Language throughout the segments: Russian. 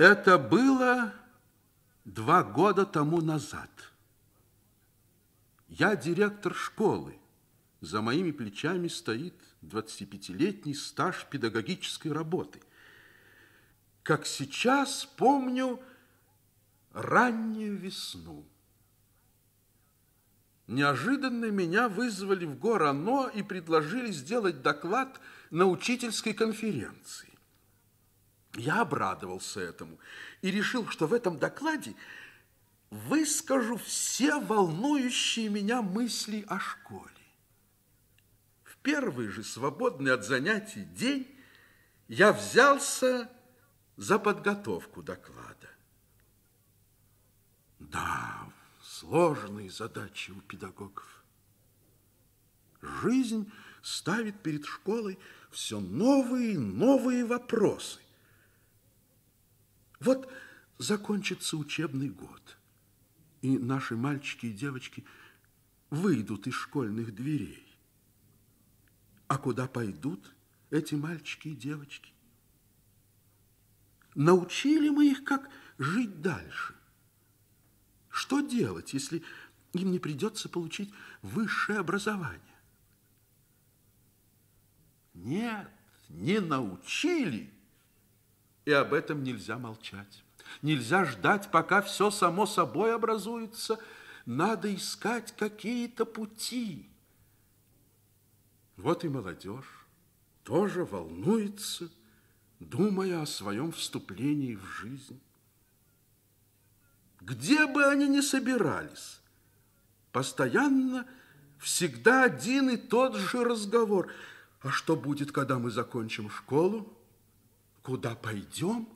Это было два года тому назад. Я директор школы. За моими плечами стоит 25-летний стаж педагогической работы. Как сейчас помню раннюю весну. Неожиданно меня вызвали в Горано и предложили сделать доклад на учительской конференции. Я обрадовался этому и решил, что в этом докладе выскажу все волнующие меня мысли о школе. В первый же свободный от занятий день я взялся за подготовку доклада. Да, сложные задачи у педагогов. Жизнь ставит перед школой все новые и новые вопросы. Вот закончится учебный год, и наши мальчики и девочки выйдут из школьных дверей. А куда пойдут эти мальчики и девочки? Научили мы их, как жить дальше. Что делать, если им не придется получить высшее образование? Нет, не научили. И об этом нельзя молчать. Нельзя ждать, пока все само собой образуется. Надо искать какие-то пути. Вот и молодежь тоже волнуется, думая о своем вступлении в жизнь. Где бы они ни собирались, постоянно всегда один и тот же разговор. А что будет, когда мы закончим школу? Куда пойдем?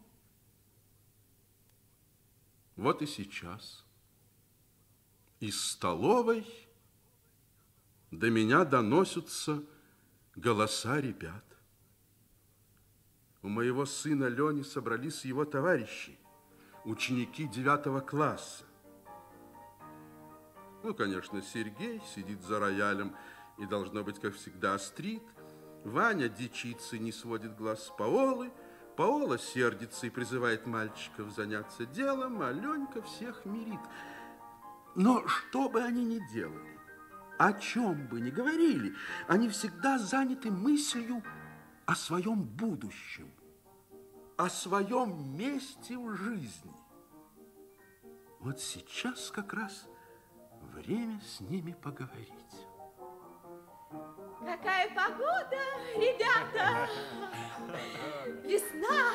Вот и сейчас. Из столовой до меня доносятся голоса ребят. У моего сына Лени собрались его товарищи, ученики девятого класса. Ну, конечно, Сергей сидит за роялем и, должно быть, как всегда, острит. Ваня дичится, не сводит глаз с Паолы – Паола сердится и призывает мальчиков заняться делом, а Ленька всех мирит. Но что бы они ни делали, о чем бы ни говорили, они всегда заняты мыслью о своем будущем, о своем месте в жизни. Вот сейчас как раз время с ними поговорить. Какая погода, ребята! Весна!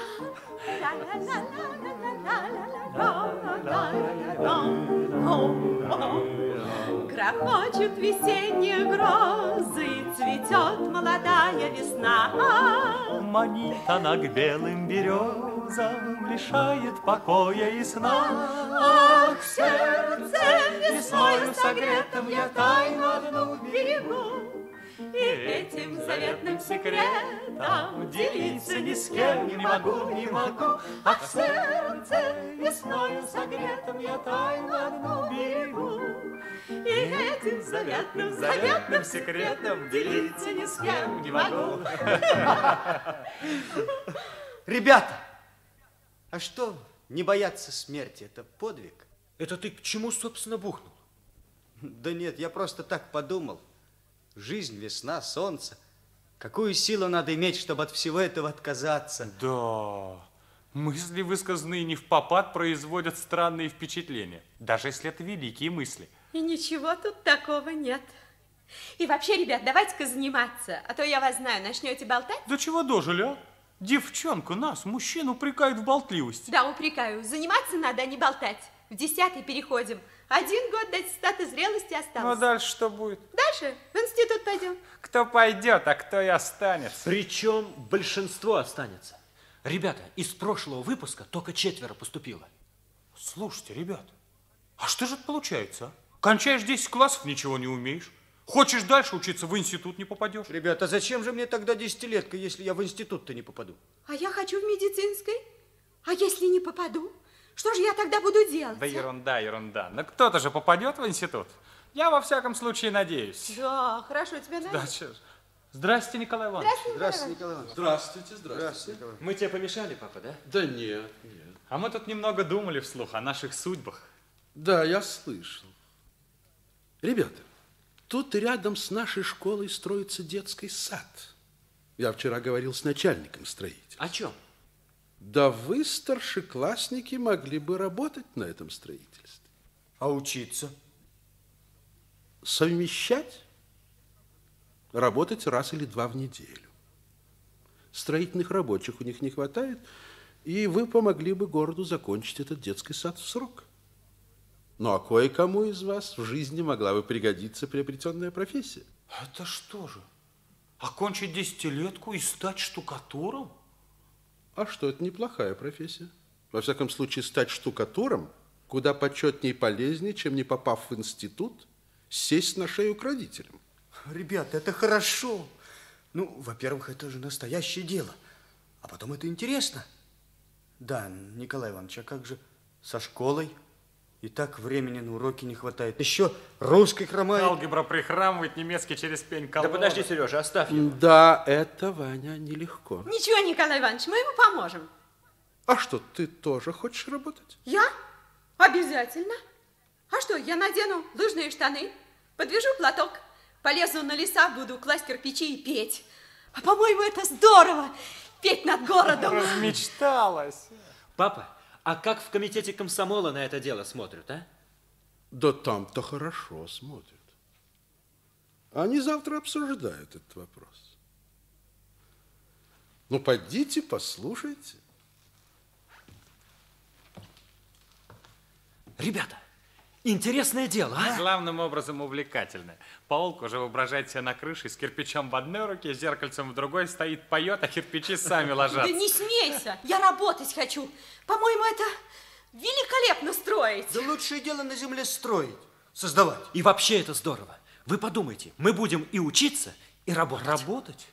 Грохочут весенние грозы, цветет молодая весна. Манит она к белым березам, лишает покоя и сна. Ах, сердце весною согретым я тайну одну берегу. И этим заветным секретом делиться ни с кем не могу, не могу. А в сердце весною согретым я тайну одну берегу. И этим заветным, заветным секретом делиться ни с кем не могу. Ребята, а что не бояться смерти? Это подвиг. Это ты к чему, собственно, бухнул? Да нет, я просто так подумал. Жизнь, весна, солнце. Какую силу надо иметь, чтобы от всего этого отказаться? Да, мысли, высказанные не в попад, производят странные впечатления, даже если это великие мысли. И ничего тут такого нет. И вообще, ребят, давайте-ка заниматься, а то я вас знаю, начнете болтать. Да чего дожили, а? Девчонка нас, мужчин, упрекает в болтливости. Да, упрекаю. Заниматься надо, а не болтать. В десятый переходим. Один год до аттестата зрелости остался. Ну, а дальше что будет? Дальше в институт пойдем. Кто пойдет, а кто и останется. Причем большинство останется. Ребята, из прошлого выпуска только четверо поступило. Слушайте, ребят, а что же это получается, а? Кончаешь 10 классов, ничего не умеешь. Хочешь дальше учиться, в институт не попадешь. Ребята, зачем же мне тогда десятилетка, если я в институт-то не попаду? А я хочу в медицинской. А если не попаду? Что же я тогда буду делать? Да ерунда, ерунда. Но кто-то же попадет в институт. Я во всяком случае надеюсь. Да, хорошо, тебе нравится? Да, что ж. Здравствуйте, Николай Иванович. Здравствуйте, Здравствуйте, Николай Иванович. Здравствуйте, здравствуйте. Мы тебе помешали, папа, да? Да нет, нет. А мы тут немного думали вслух о наших судьбах. Да, я слышал. Ребята, тут рядом с нашей школой строится детский сад. Я вчера говорил с начальником строителя. О чем? Да вы, старшеклассники, могли бы работать на этом строительстве. А учиться? Совмещать? Работать раз или два в неделю. Строительных рабочих у них не хватает, и вы помогли бы городу закончить этот детский сад в срок. Ну, а кое-кому из вас в жизни могла бы пригодиться приобретенная профессия. Это что же? Окончить десятилетку и стать штукатуром? А что, это неплохая профессия. Во всяком случае, стать штукатуром куда почетнее и полезнее, чем не попав в институт, сесть на шею к родителям. Ребята, это хорошо. Ну, во-первых, это же настоящее дело. А потом это интересно. Да, Николай Иванович, а как же со школой? И так времени на уроки не хватает. Еще русской хромает. Алгебра прихрамывает, немецкий через пень Да колода. подожди, Сережа, оставь его. Да, это, Ваня, нелегко. Ничего, Николай Иванович, мы ему поможем. А что, ты тоже хочешь работать? Я? Обязательно. А что, я надену лыжные штаны, подвяжу платок, полезу на леса, буду класть кирпичи и петь. А по-моему, это здорово, петь над городом. Размечталась. Папа, а как в комитете комсомола на это дело смотрят, а? Да там-то хорошо смотрят. Они завтра обсуждают этот вопрос. Ну, пойдите, послушайте. Ребята, интересное дело, а? Главным образом увлекательное. Паулка уже воображает себя на крыше с кирпичом в одной руке, зеркальцем в другой, стоит, поет, а кирпичи сами Да ложатся. не смейся, я работать хочу. По-моему, это великолепно строить. Да лучшее дело на земле строить, создавать. И вообще это здорово. Вы подумайте, мы будем и учиться, и работать. Работать?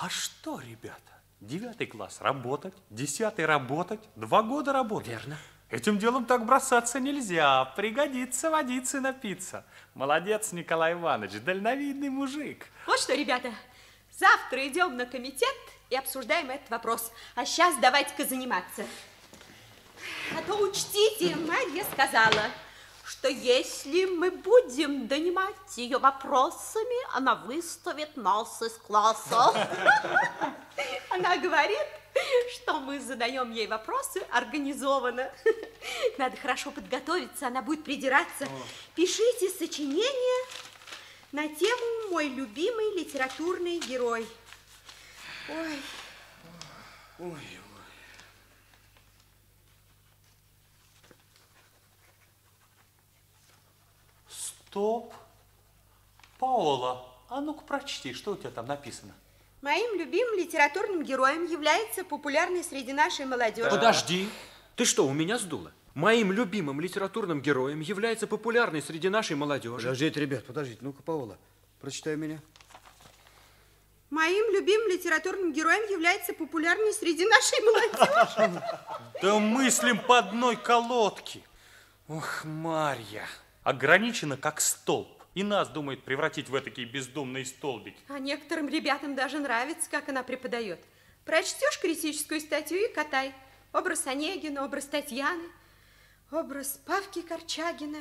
А что, ребята? Девятый класс работать, десятый работать, два года работать. Верно. Этим делом так бросаться нельзя. Пригодится водиться напиться. Молодец, Николай Иванович, дальновидный мужик. Вот что, ребята, завтра идем на комитет и обсуждаем этот вопрос. А сейчас давайте-ка заниматься. А то учтите, Марья сказала, что если мы будем донимать ее вопросами, она выставит нас из класса. Она говорит, что мы задаем ей вопросы организованно. Надо хорошо подготовиться, она будет придираться. Пишите сочинение на тему «Мой любимый литературный герой». Ой, Стоп. Паола, а ну-ка прочти, что у тебя там написано? Моим любимым литературным героем является популярный среди нашей молодежи. Подожди. Ты что, у меня сдуло? Моим любимым литературным героем является популярный среди нашей молодежи. Подождите, ребят, подождите. Ну-ка, Паула, прочитай меня. Моим любимым литературным героем является популярный среди нашей молодежи. Да мыслим по одной колодке. Ох, Марья, ограничена как столб. И нас думает превратить в этакие бездумные столбики. А некоторым ребятам даже нравится, как она преподает. Прочтешь критическую статью и катай. Образ Онегина, образ Татьяны, образ Павки Корчагина.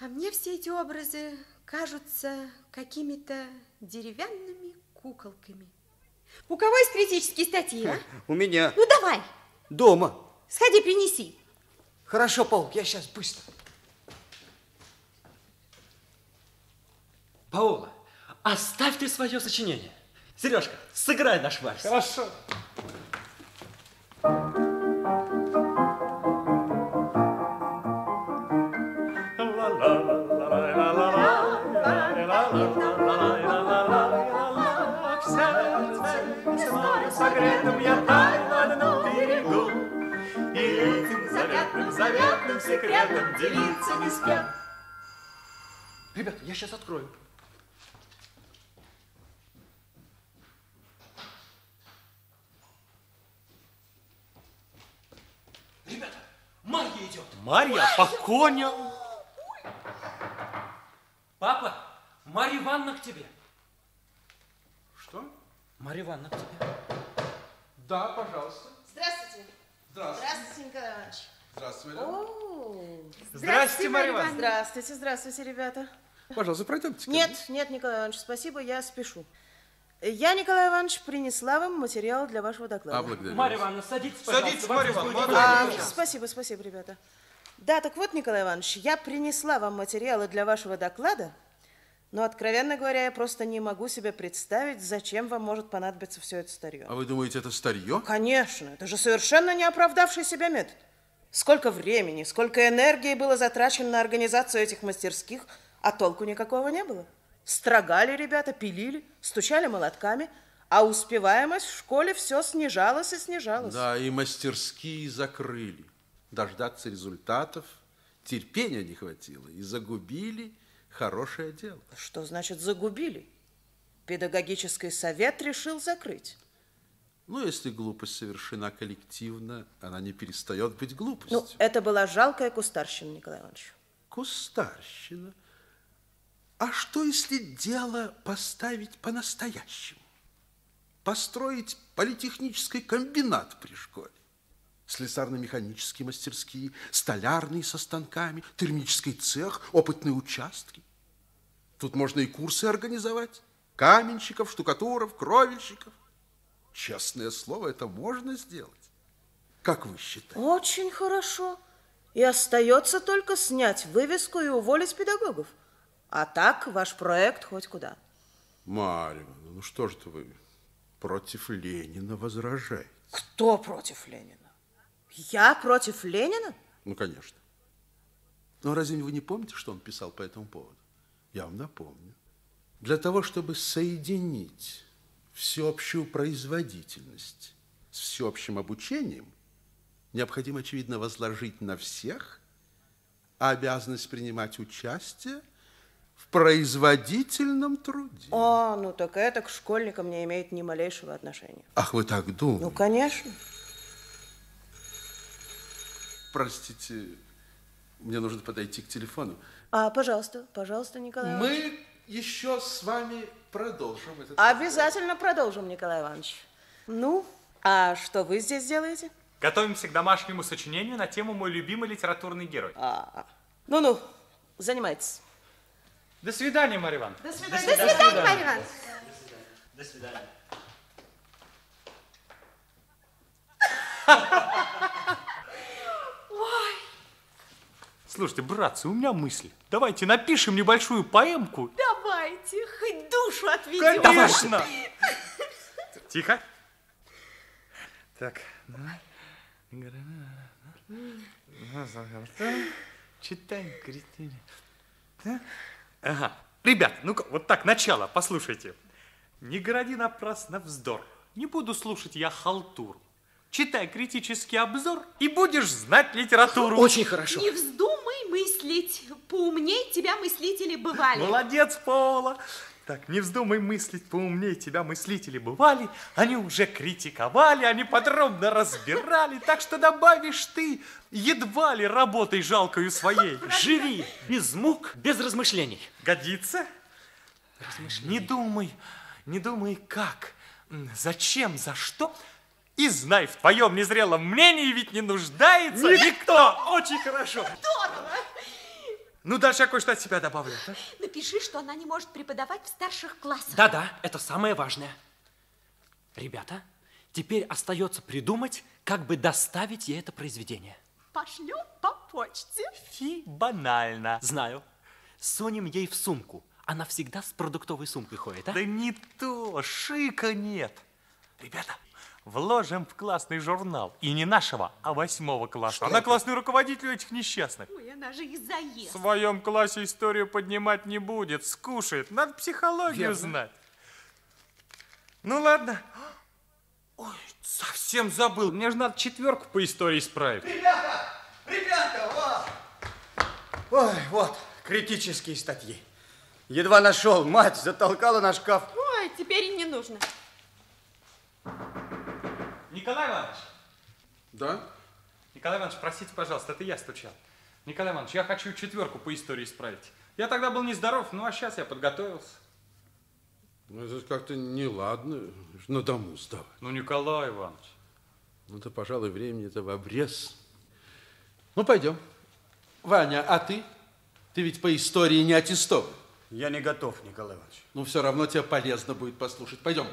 А мне все эти образы кажутся какими-то деревянными куколками. У кого есть критические статьи, а? У меня Ну, давай, дома. сходи, принеси. Хорошо, Паук, я сейчас быстро. Паула, оставь ты свое сочинение. Сережка, сыграй наш вальс. Хорошо. Согретым я таю на одном берегу И этим заветным, заветным секретом делиться ни с кем Ребята, я сейчас открою. Ребята, Марья. Марья по коням Папа, Марья Ивановна к тебе. Что? Марья Ивановна к тебе. Да, пожалуйста. Здравствуйте. Здравствуйте, Николай Иванович. Здравствуй, Валя. О, Здравствуйте, Марья Ивановна. Здравствуйте, здравствуйте, ребята. Пожалуйста, пройдемте. Нет, нет, Николай Иванович, спасибо, я спешу. Я, Николай Иванович, принесла вам материал для вашего доклада. А, благодарю. Марья Ивановна, садитесь, Садитесь, пожалуйста. Марья Вас Ивановна, А, спасибо, спасибо, ребята. Да, так вот, Николай Иванович, я принесла вам материалы для вашего доклада, но, откровенно говоря, я просто не могу себе представить, зачем вам может понадобиться все это старье. А вы думаете, это старье? Конечно, это же совершенно не оправдавший себя метод. Сколько времени, сколько энергии было затрачено на организацию этих мастерских, а толку никакого не было. Строгали ребята, пилили, стучали молотками, а успеваемость в школе все снижалась и снижалась. Да, и мастерские закрыли. Дождаться результатов терпения не хватило. И загубили хорошее дело. Что значит загубили? Педагогический совет решил закрыть. Ну, если глупость совершена коллективно, она не перестает быть Ну, глупостью. это была жалкая кустарщина, Николай Иванович. Кустарщина. А что, если дело поставить по-настоящему? Построить политехнический комбинат при школе? Слесарно-механические мастерские, столярные со станками, термический цех, опытные участки. Тут можно и курсы организовать. Каменщиков, штукатуров, кровельщиков. Честное слово, это можно сделать. Как вы считаете? Очень хорошо. И остается только снять вывеску и уволить педагогов. А так ваш проект хоть куда. Марья ну что же вы против Ленина возражаете? Кто против Ленина? Я против Ленина? Ну, конечно. Но разве вы не помните, что он писал по этому поводу? Я вам напомню. Для того, чтобы соединить всеобщую производительность с всеобщим обучением, необходимо, очевидно, возложить на всех обязанность принимать участие в производительном труде. О, ну так это к школьникам не имеет ни малейшего отношения. Ах, вы так думаете? Ну, конечно. Простите, мне нужно подойти к телефону. А, пожалуйста, пожалуйста, Николай Иванович. Мы еще с вами продолжим этот Обязательно продолжим, Николай Иванович. Ну, а что вы здесь делаете? Готовимся к домашнему сочинению на тему «Мой любимый литературный герой». А, ну-ну, занимайтесь. До свидания, Марья Ивановна. До свидания, Марья Ивановна. Слушайте, братцы, у меня мысль. Давайте напишем небольшую поэмку. Давайте, хоть душу отведем. Конечно. Тихо. Так. Читаем, Кристине. Ага. Ребят, ну-ка, вот так, начало, послушайте. Не городи напрасно вздор. Не буду слушать я халтуру. Читай критический обзор и будешь знать литературу. Очень хорошо. Не вздумай мыслить. Поумней тебя мыслители бывали. Молодец, Пола. Так, не вздумай мыслить, поумнее тебя мыслители бывали. Они уже критиковали, они подробно разбирали. Так что добавишь ты, едва ли работой жалкою своей. Живи без мук, без размышлений. Годится? Не думай, не думай как, зачем, за что. И знай, в твоем незрелом мнении ведь не нуждается никто. Очень хорошо. Здорово. Ну, дальше я кое-что от себя добавлю. да? Напиши, что она не может преподавать в старших классах. Да-да, это самое важное. Ребята, теперь остается придумать, как бы доставить ей это произведение. Пошлем по почте. Фи, банально. Знаю. Сунем ей в сумку. Она всегда с продуктовой сумкой ходит, а? Да не то, шика нет. Ребята, вложим в классный журнал. И не нашего, а восьмого класса. Она классный руководитель этих несчастных. Ой, она же их заест. В своем классе историю поднимать не будет, скушает. Надо психологию Верно. знать. Ну ладно. Ой, совсем забыл. Мне же надо четверку по истории исправить. Ребята! Ребята, вот! Ой, вот, критические статьи. Едва нашел, мать затолкала на шкаф. Ой, теперь и не нужно. Николай Иванович. Да? Николай Иванович, простите, пожалуйста, это я стучал. Николай Иванович, я хочу четверку по истории исправить. Я тогда был нездоров, ну а сейчас я подготовился. Ну, это как-то неладно на дому сдавать. Ну, Николай Иванович. Ну, то, пожалуй, времени-то в обрез. Ну, пойдем. Ваня, а ты? Ты ведь по истории не аттестован. Я не готов, Николай Иванович. Ну, все равно тебе полезно будет послушать. Пойдем.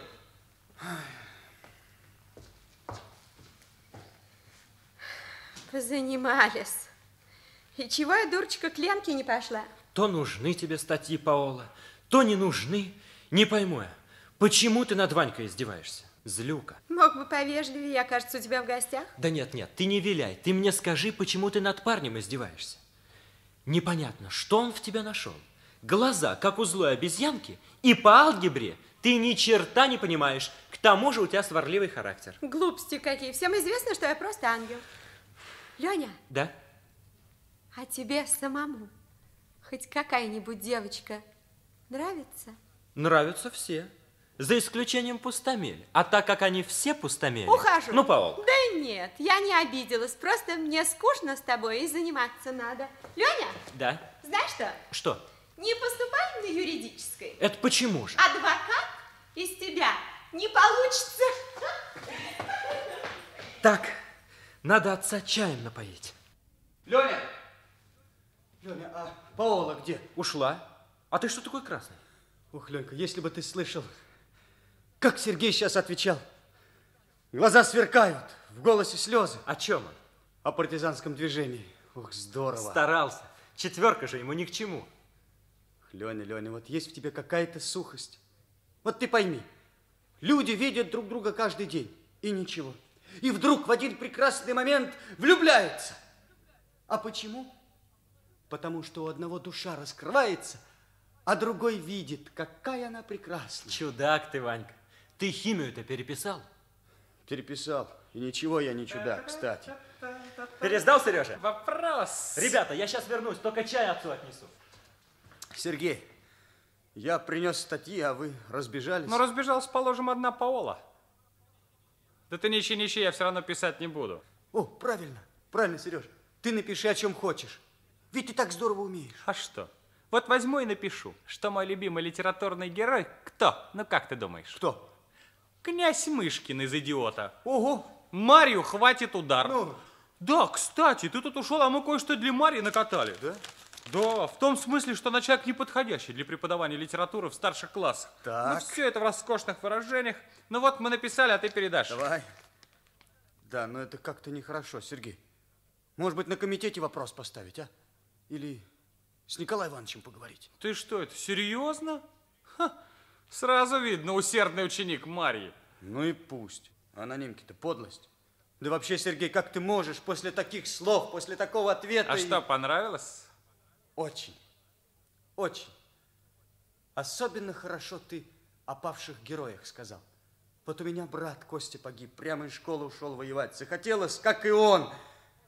Позанимались. И чего я, дурочка, к Ленке не пошла? То нужны тебе статьи Паола, то не нужны. Не пойму я, почему ты над Ванькой издеваешься? Злюка. Мог бы повежливее, я, кажется, у тебя в гостях. Да нет, нет, ты не виляй. Ты мне скажи, почему ты над парнем издеваешься. Непонятно, что он в тебя нашел. Глаза, как у злой обезьянки, и по алгебре ты ни черта не понимаешь. К тому же у тебя сварливый характер. Глупости какие. Всем известно, что я просто ангел. Леня, Да? а тебе самому хоть какая-нибудь девочка нравится? Нравятся все. За исключением пустомель. А так как они все пустомели... Ухожу. Ну, Паол. Да нет, я не обиделась. Просто мне скучно с тобой и заниматься надо. Леня, Да? знаешь что? Что? Не поступай на юридической. Это почему же? Адвокат из тебя не получится. Так, надо отца чаем напоить. Леня! Леня, а Паола где? Ушла. А ты что такой красный? Ух, Ленька, если бы ты слышал, как Сергей сейчас отвечал. Глаза сверкают, в голосе слезы. О чем он? О партизанском движении. Ух, здорово. Старался. Четверка же ему ни к чему. Леня, Леня, вот есть в тебе какая-то сухость. Вот ты пойми, люди видят друг друга каждый день, и ничего. И вдруг в один прекрасный момент влюбляются. А почему? Потому что у одного душа раскрывается, а другой видит, какая она прекрасна. Чудак ты, Ванька. Ты химию-то переписал? Переписал. И ничего я не чудак, кстати. Пересдал, Сережа? Вопрос. Ребята, я сейчас вернусь, только чай отцу отнесу. Сергей, я принес статьи, а вы разбежались. Ну, разбежался, положим, одна Паола. Да ты ничи, ничи, я все равно писать не буду. О, правильно, правильно, Сережа. Ты напиши, о чем хочешь. Ведь ты так здорово умеешь. А что? Вот возьму и напишу, что мой любимый литературный герой кто? Ну, как ты думаешь? Кто? Князь Мышкин из «Идиота». Ого! Марию хватит удар. Ну? Да, кстати, ты тут ушел, а мы кое-что для Марии накатали. Да? Да, в том смысле, что она человек неподходящий для преподавания литературы в старших классах. Так. Ну, все это в роскошных выражениях. Ну вот мы написали, а ты передашь. Давай. Да, но это как-то нехорошо, Сергей. Может быть, на комитете вопрос поставить, а? Или с Николаем Ивановичем поговорить? Ты что, это серьезно? Ха, сразу видно, усердный ученик Марии. Ну и пусть. Анонимки-то подлость. Да вообще, Сергей, как ты можешь после таких слов, после такого ответа... А и- что, понравилось? Очень. Очень. Особенно хорошо ты о павших героях сказал. Вот у меня брат Костя погиб, прямо из школы ушел воевать. Захотелось, как и он,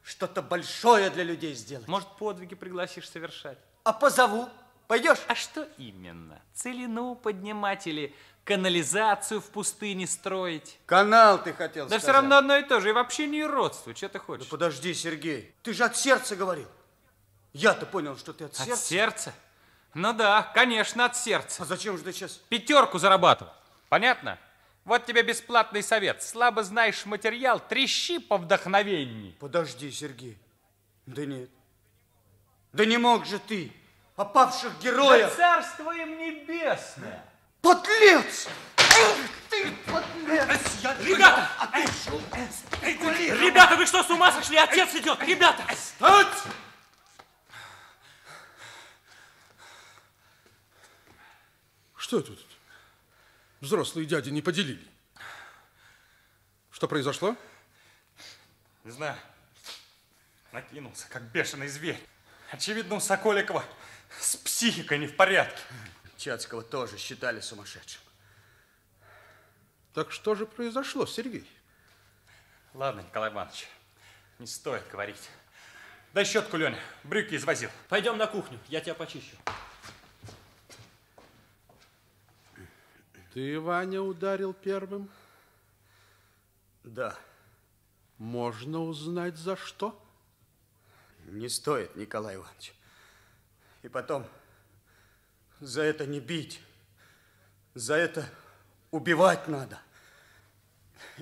что-то большое для людей сделать. Может, подвиги пригласишь совершать? А позову? Пойдешь? А что именно? Целину поднимать или канализацию в пустыне строить? Канал ты хотел Да сказать. все равно одно и то же, и в общении и родству. Что ты Да хочешь? подожди, Сергей, ты же от сердца говорил. Я-то понял, что ты от, От сердца. сердца? Ну да, конечно, от А сердца. зачем же ты сейчас? Пятерку зарабатывал. Понятно? Вот тебе бесплатный совет. Слабо знаешь материал, трещи по вдохновению. Подожди, Сергей. Да нет. Да не мог же ты о павших героях. царство им небесное. Подлец! Эх ты, подлец! Ребята! Ребята, вы что, с ума сошли? Отец идет! Ребята! Что это тут? Взрослые дяди не поделили. Что произошло? Не знаю. Накинулся, как бешеный зверь. Очевидно, у Соколикова с психикой не в порядке. Чацкого тоже считали сумасшедшим. Так что же произошло, Сергей? Ладно, Николай Иванович, не стоит говорить. Дай щетку, Леня, брюки извозил. Пойдем на кухню, я тебя почищу. Ты, Ваня, ударил первым? Да, Можно узнать, за что? не стоит, Николай Иванович. И потом, за это не бить, за это убивать надо.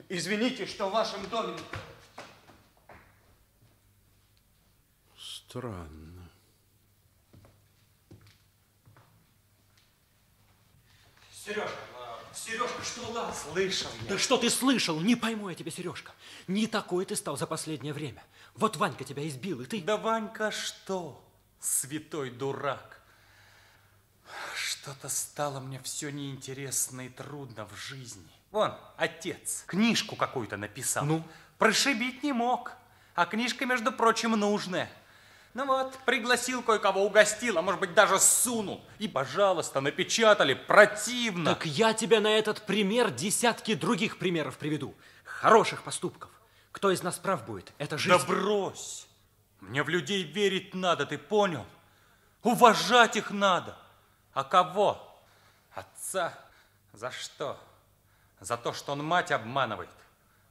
Извините, что в вашем доме... Странно. Сережа, Сережка, что лаз? Слышал я. Да что ты слышал? Не пойму я тебя, Сережка. Не такой ты стал за последнее время. Вот Ванька тебя избил, и ты... Да Ванька что? Святой дурак. Что-то стало мне все неинтересно и трудно в жизни. Вон, отец книжку какую-то написал. Ну? Прошибить не мог. А книжка, между прочим, нужная. Ну вот, пригласил кое-кого, угостил, а может быть даже сунул. И, пожалуйста, напечатали, противно. Так я тебе на этот пример десятки других примеров приведу. Хороших поступков. Кто из нас прав будет? Это жизнь. Да брось. Мне в людей верить надо, ты понял? Уважать их надо. А кого? Отца? За что? За то, что он мать обманывает.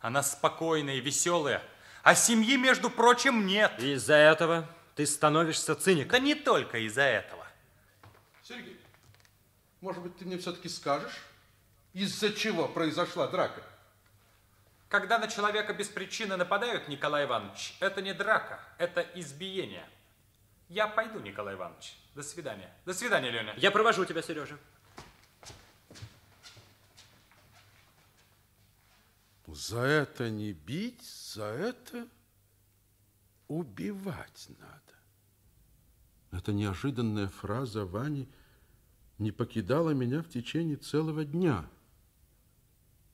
Она спокойная и веселая. А семьи, между прочим, нет. Из-за этого ты становишься циником. Да не только из-за этого. Сергей, может быть, ты мне все-таки скажешь, из-за чего произошла драка? Когда на человека без причины нападают, Николай Иванович, это не драка, это избиение. Я пойду, Николай Иванович. До свидания. До свидания, Леня. Я провожу тебя, Сережа. За это не бить, за это убивать надо. Эта неожиданная фраза Вани не покидала меня в течение целого дня.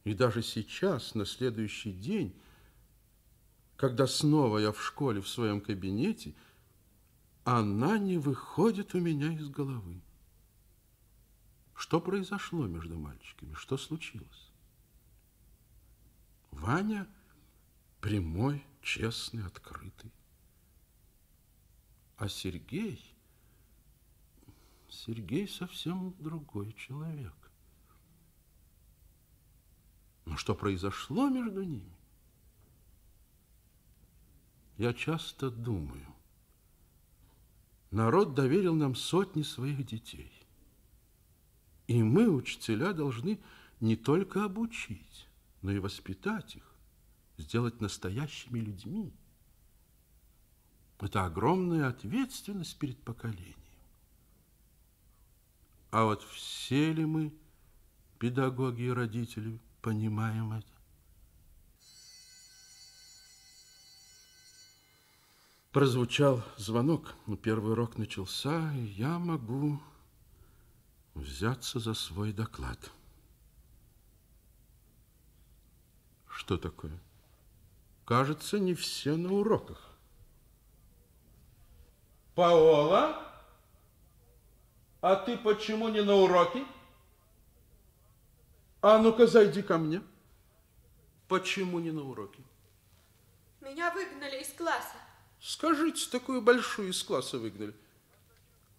И даже сейчас, на следующий день, когда снова я в школе в своем кабинете, она не выходит у меня из головы. Что произошло между мальчиками? Что случилось? Ваня прямой, честный, открытый. А Сергей... Сергей совсем другой человек. Но что произошло между ними? Я часто думаю. Народ доверил нам сотни своих детей. И мы, учителя, должны не только обучить, но и воспитать их, сделать настоящими людьми. Это огромная ответственность перед поколением. А вот все ли мы, педагоги и родители, понимаем это? Прозвучал звонок, но первый урок начался, и я могу взяться за свой доклад. Что такое? Кажется, не все на уроках. Паола, а ты почему не на уроке? А ну-ка, зайди ко мне. Почему не на уроке? Меня выгнали из класса. Скажите, такую большую из класса выгнали.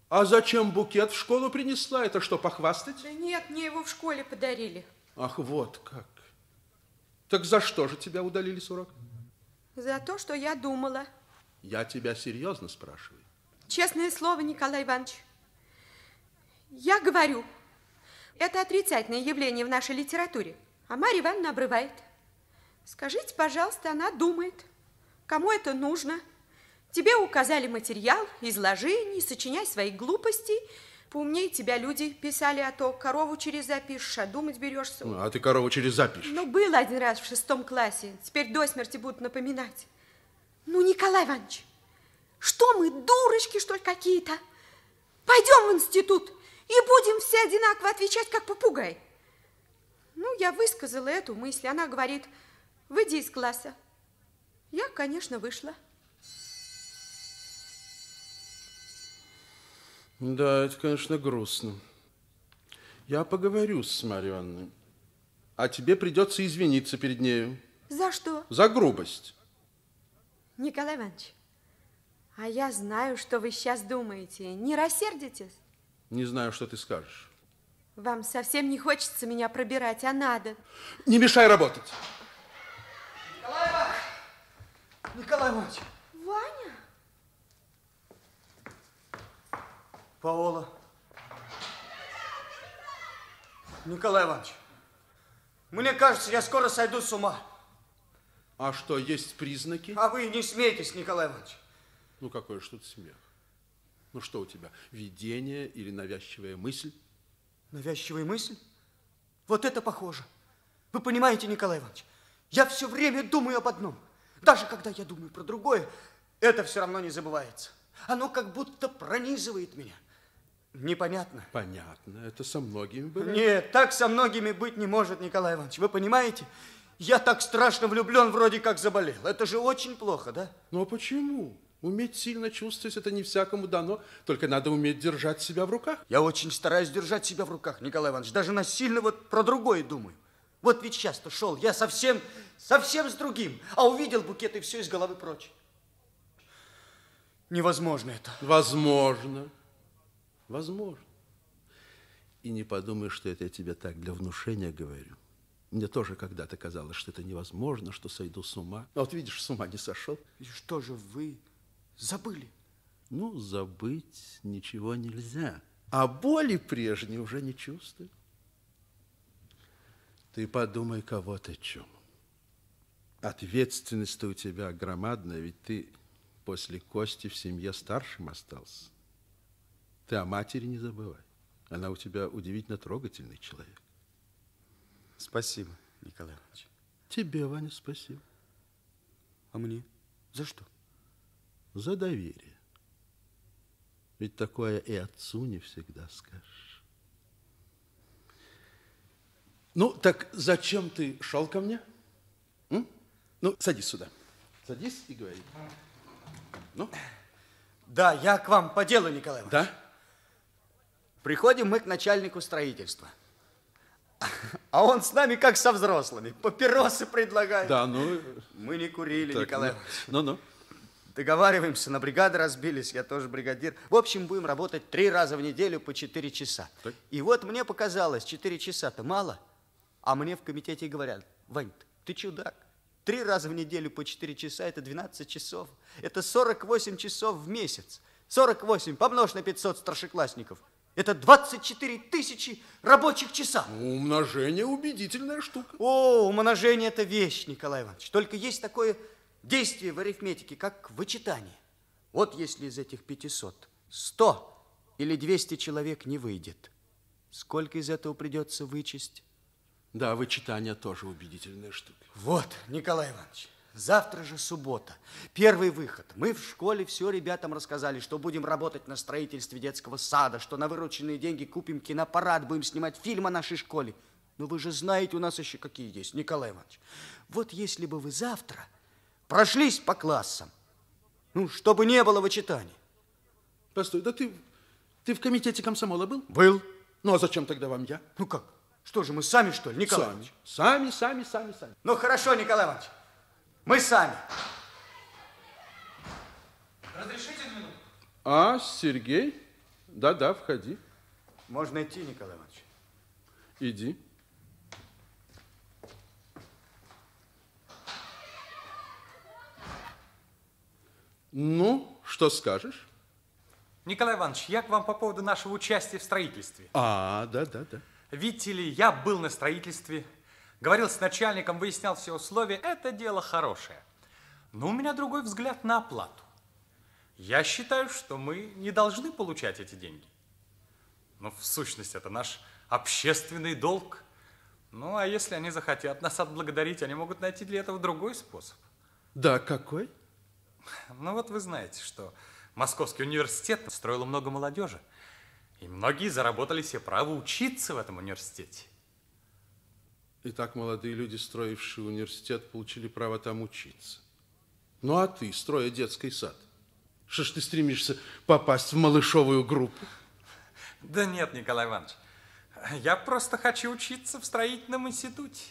А зачем букет в школу принесла? Это что, похвастать? Да нет, мне его в школе подарили. Ах, вот как. Так за что же тебя удалили с урока? За то, что я думала. Я тебя серьезно спрашиваю. Честное слово, Николай Иванович. Я говорю, это отрицательное явление в нашей литературе. А Марья Ивановна обрывает. Скажите, пожалуйста, она думает, кому это нужно. Тебе указали материал, изложи, не сочиняй своих глупостей. Поумнее тебя люди писали, а то корову через запишешь, а думать берешься. Ну, а ты корову через запишешь. Ну, был один раз в шестом классе. Теперь до смерти будут напоминать. Ну, Николай Иванович, что мы, дурочки, что ли, какие-то? Пойдем в институт и будем все одинаково отвечать, как попугай. Ну, я высказала эту мысль. Она говорит, выйди из класса. Я, конечно, вышла. Да, это, конечно, грустно. Я поговорю с Марьей Ивановной. А тебе придется извиниться перед нею. За что? За грубость. Николай Иванович, а я знаю, что вы сейчас думаете. Не рассердитесь? Не знаю, что ты скажешь. Вам совсем не хочется меня пробирать, а надо. Не мешай работать. Николай Иванович! Николай Иванович! Ваня? Паола. Николай Иванович. Мне кажется, я скоро сойду с ума. А что, есть признаки? А вы не смейтесь, Николай Иванович. Ну, какой же тут смех? Ну, что у тебя, видение или навязчивая мысль? Навязчивая мысль? Вот это похоже. Вы понимаете, Николай Иванович, я все время думаю об одном. Даже когда я думаю про другое, это все равно не забывается. Оно как будто пронизывает меня. Непонятно. Понятно, это со многими бывает. Нет, так со многими быть не может, Николай Иванович. Вы понимаете? Я так страшно влюблен, вроде как заболел. Это же очень плохо, да? Ну, а почему? Уметь сильно чувствовать, это не всякому дано. Только надо уметь держать себя в руках. Я очень стараюсь держать себя в руках, Николай Иванович. Даже насильно вот про другое думаю. Вот ведь часто шел, я совсем, совсем с другим, а увидел букет и все из головы прочь. Невозможно это. Возможно. Возможно. И не подумай, что это я тебе так для внушения говорю. Мне тоже когда-то казалось, что это невозможно, что сойду с ума. А вот видишь, с ума не сошел. И что же вы забыли? Ну, забыть ничего нельзя. А боли прежней уже не чувствую. Ты подумай кого-то о чем. Ответственность-то у тебя громадная, ведь ты после Кости в семье старшим остался. Ты о матери не забывай. Она у тебя удивительно трогательный человек. Спасибо, Николай Иванович. Тебе, Ваня, спасибо. А мне? За что? За доверие. Ведь такое и отцу не всегда скажешь. Ну, так зачем ты шел ко мне? М? Ну, садись сюда. Садись и говори. Ну? Да, я к вам по делу, Николай Иванович. Да? Приходим мы к начальнику строительства. А он с нами как со взрослыми. Папиросы предлагает. Да, ну... Мы не курили, так, Николай ну, Иванович. Ну-ну. Договариваемся, на бригады разбились, я тоже бригадир. В общем, будем работать три раза в неделю по четыре часа. Так. И вот мне показалось, четыре часа-то мало, а мне в комитете говорят, Вань, ты чудак. Три раза в неделю по четыре часа – это 12 часов. Это 48 часов в месяц. 48 помножь на 500 старшеклассников. Это 24 тысячи рабочих часа. Умножение – убедительная штука. О, умножение – это вещь, Николай Иванович. Только есть такое действие в арифметике, как вычитание. Вот если из этих 500 100 или 200 человек не выйдет, сколько из этого придется вычесть? Да, вычитание тоже убедительная штука. Вот, Николай Иванович, завтра же суббота. Первый выход. Мы в школе все ребятам рассказали, что будем работать на строительстве детского сада, что на вырученные деньги купим киноаппарат, будем снимать фильм о нашей школе. Но вы же знаете, у нас еще какие есть, Николай Иванович. Вот если бы вы завтра прошлись по классам, ну, чтобы не было вычитаний. Постой, да ты, ты в комитете комсомола был? Был. Ну, а зачем тогда вам я? Ну как? Что же, мы сами, что ли, Николай сами. Иванович? Сами, сами, сами, сами. Ну, хорошо, Николай Иванович. Мы сами. Разрешите минуту? А, Сергей? Да-да, входи. Можно идти, Николай Иванович. Иди. Ну, что скажешь? Николай Иванович, я к вам по поводу нашего участия в строительстве. А, да-да-да. Видите ли, я был на строительстве, говорил с начальником, выяснял все условия. Это дело хорошее. Но у меня другой взгляд на оплату. Я считаю, что мы не должны получать эти деньги. Но в сущности это наш общественный долг. Ну, а если они захотят нас отблагодарить, они могут найти для этого другой способ. Да, какой? Ну вот вы знаете, что Московский университет строил много молодежи. И многие заработали себе право учиться в этом университете. Итак, молодые люди, строившие университет, получили право там учиться. Ну, а ты, строя детский сад, что ж ты стремишься попасть в малышовую группу? Да нет, Николай Иванович, я просто хочу учиться в строительном институте.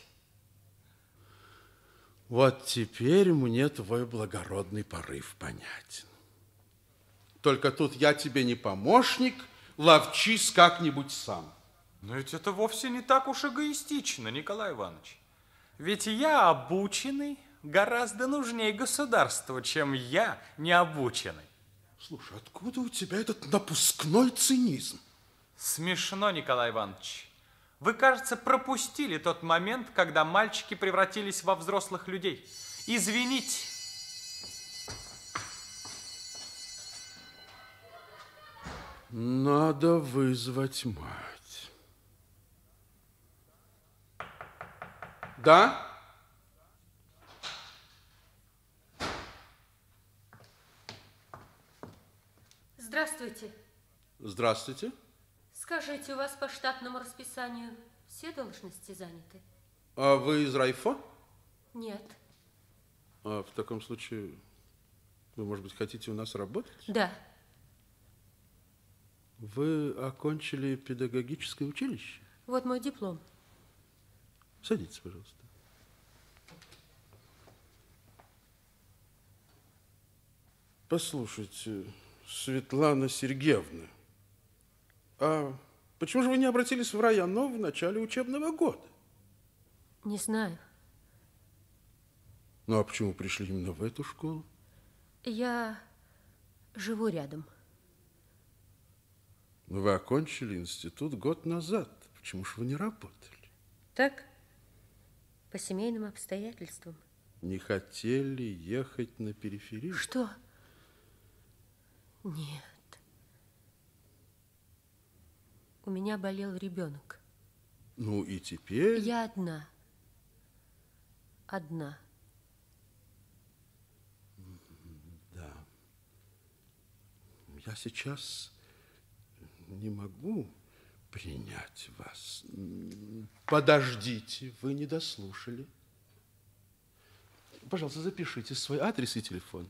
Вот теперь мне твой благородный порыв понятен. Только тут я тебе не помощник, ловчись как-нибудь сам. Но ведь это вовсе не так уж эгоистично, Николай Иванович. Ведь я обученный гораздо нужнее государству, чем я необученный. Слушай, откуда у тебя этот напускной цинизм? Смешно, Николай Иванович. Вы, кажется, пропустили тот момент, когда мальчики превратились во взрослых людей. Извините. Надо вызвать мать. Да? Здравствуйте. Здравствуйте. Скажите, у вас по штатному расписанию все должности заняты? А вы из Райфо? Нет. А в таком случае, вы, может быть, хотите у нас работать? Да. Вы окончили педагогическое училище? Вот мой диплом. Садитесь, пожалуйста. Послушайте, Светлана Сергеевна, а почему же вы не обратились в районно в начале учебного года? Не знаю. Ну, а почему пришли именно в эту школу? Я живу рядом. Вы окончили институт год назад. Почему же вы не работали? Так? По семейным обстоятельствам. Не хотели ехать на периферию? Что? Нет. У меня болел ребенок. Ну и теперь... Я одна. Одна. Да. Я сейчас не могу принять вас. Подождите, вы не дослушали. Пожалуйста, запишите свой адрес и телефон.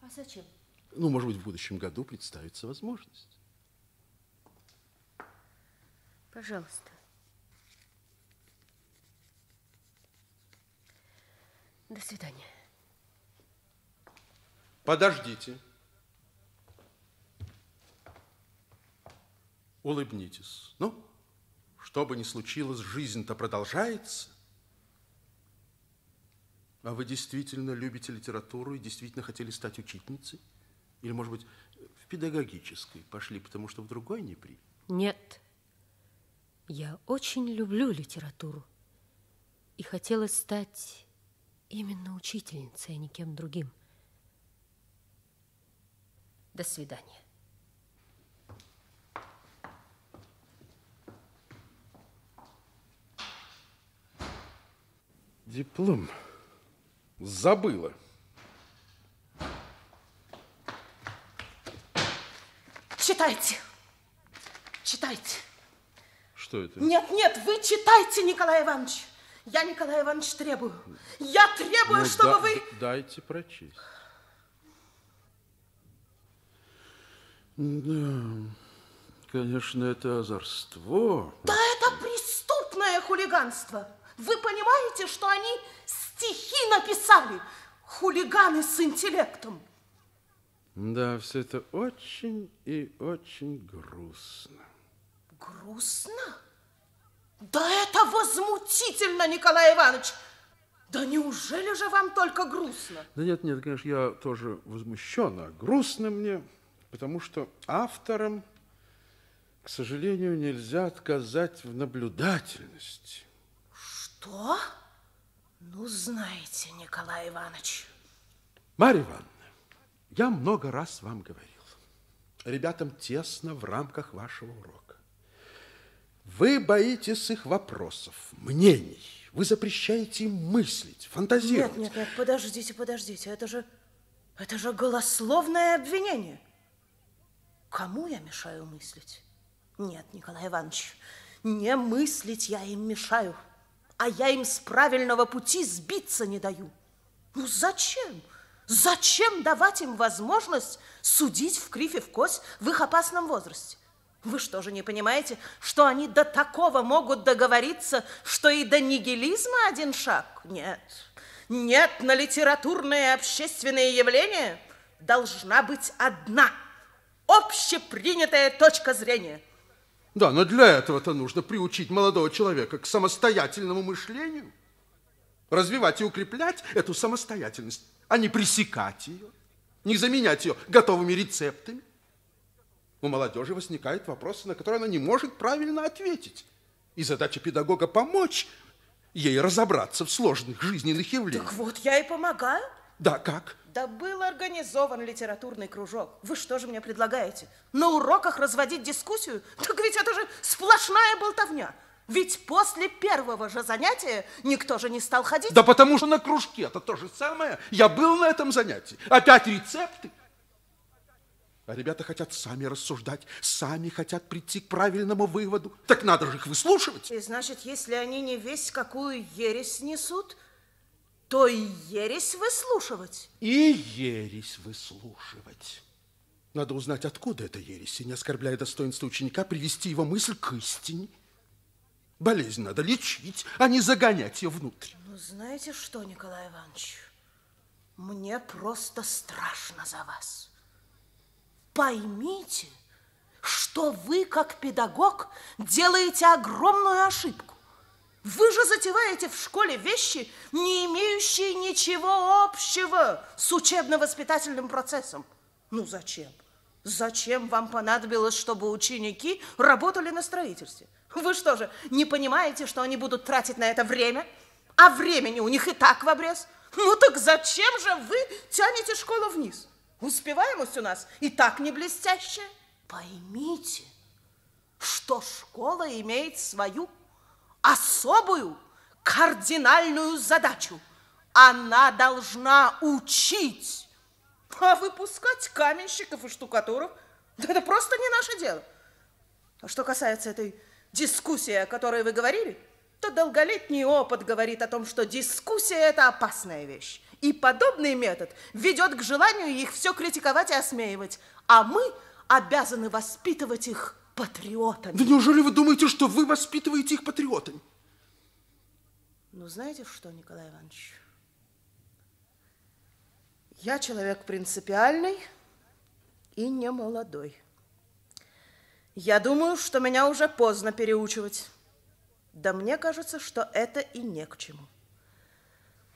А зачем? Ну, может быть, в будущем году представится возможность. Пожалуйста. До свидания. Подождите. Улыбнитесь. Ну, что бы ни случилось, жизнь-то продолжается. А вы действительно любите литературу и действительно хотели стать учительницей? Или, может быть, в педагогической пошли, потому что в другой не при? Нет. Я очень люблю литературу. И хотела стать именно учительницей, а не кем другим. До свидания. Диплом забыла. Читайте. Читайте. Что это? Нет, нет, вы читайте, Николай Иванович. Я, Николай Иванович, требую. Я требую, Ну, чтобы да- вы... Дайте прочесть. Да, конечно, это озорство. Да это преступное хулиганство. Вы понимаете, что они стихи написали? Хулиганы с интеллектом. Да, все это очень и очень грустно. Грустно? Да это возмутительно, Николай Иванович. Да неужели же вам только грустно? Да нет, нет, конечно, я тоже возмущен, а грустно мне, потому что авторам, к сожалению, нельзя отказать в наблюдательности. Что? Ну, знаете, Николай Иванович. Марья Ивановна, я много раз вам говорил, ребятам тесно в рамках вашего урока. Вы боитесь их вопросов, мнений. Вы запрещаете им мыслить, фантазировать. Нет, нет, нет, подождите, подождите. Это же, это же голословное обвинение. Кому я мешаю мыслить? Нет, Николай Иванович, не мыслить я им мешаю, а я им с правильного пути сбиться не даю. Ну зачем? Зачем давать им возможность судить в кривь и в кость в их опасном возрасте? Вы что же не понимаете, что они до такого могут договориться, что и до нигилизма один шаг? Нет, нет, на литературные и общественные явления должна быть одна общепринятая точка зрения. Да, но для этого-то нужно приучить молодого человека к самостоятельному мышлению. Развивать и укреплять эту самостоятельность, а не пресекать ее, не заменять ее готовыми рецептами. У молодежи возникают вопросы, на которые она не может правильно ответить. И задача педагога помочь ей разобраться в сложных жизненных явлениях. Так вот, я и помогаю. Да, как? Да был организован литературный кружок. Вы что же мне предлагаете? На уроках разводить дискуссию? Так ведь это же сплошная болтовня. Ведь после первого же занятия никто же не стал ходить. Да потому что на кружке это то же самое. Я был на этом занятии. Опять рецепты. А ребята хотят сами рассуждать, сами хотят прийти к правильному выводу. Так надо же их выслушивать. И значит, если они не весь какую ересь несут, то и ересь выслушивать. И ересь выслушивать. Надо узнать, откуда эта ересь, и, не оскорбляя достоинства ученика, привести его мысль к истине. Болезнь надо лечить, а не загонять ее внутрь. Ну, знаете что, Николай Иванович, мне просто страшно за вас. Поймите, что вы, как педагог, делаете огромную ошибку. Вы же затеваете в школе вещи, не имеющие ничего общего с учебно-воспитательным процессом. Ну зачем? Зачем вам понадобилось, чтобы ученики работали на строительстве? Вы что же, не понимаете, что они будут тратить на это время? А времени у них и так в обрез. Ну так зачем же вы тянете школу вниз? Успеваемость у нас и так не блестящая. Поймите, что школа имеет свою особую кардинальную задачу. Она должна учить. А выпускать каменщиков и штукатуров, да это просто не наше дело. А что касается этой дискуссии, о которой вы говорили, то долголетний опыт говорит о том, что дискуссия – это опасная вещь. И подобный метод ведет к желанию их все критиковать и осмеивать. А мы обязаны воспитывать их патриотами. Да неужели вы думаете, что вы воспитываете их патриотами? Ну, знаете что, Николай Иванович? Я человек принципиальный и не молодой. Я думаю, что меня уже поздно переучивать. Да мне кажется, что это и не к чему.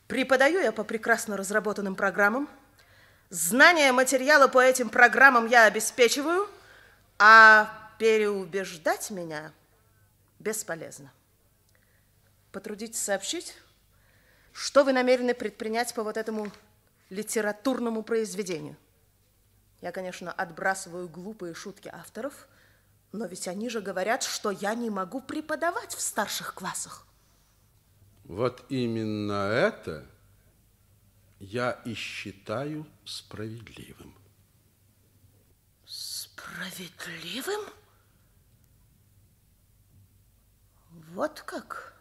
Преподаю я по прекрасно разработанным программам. Знания материала по этим программам я обеспечиваю, а переубеждать меня бесполезно. Потрудитесь сообщить, что вы намерены предпринять по вот этому литературному произведению. Я, конечно, отбрасываю глупые шутки авторов, но ведь они же говорят, что я не могу преподавать в старших классах. Вот именно это я и считаю справедливым. Справедливым? Вот как?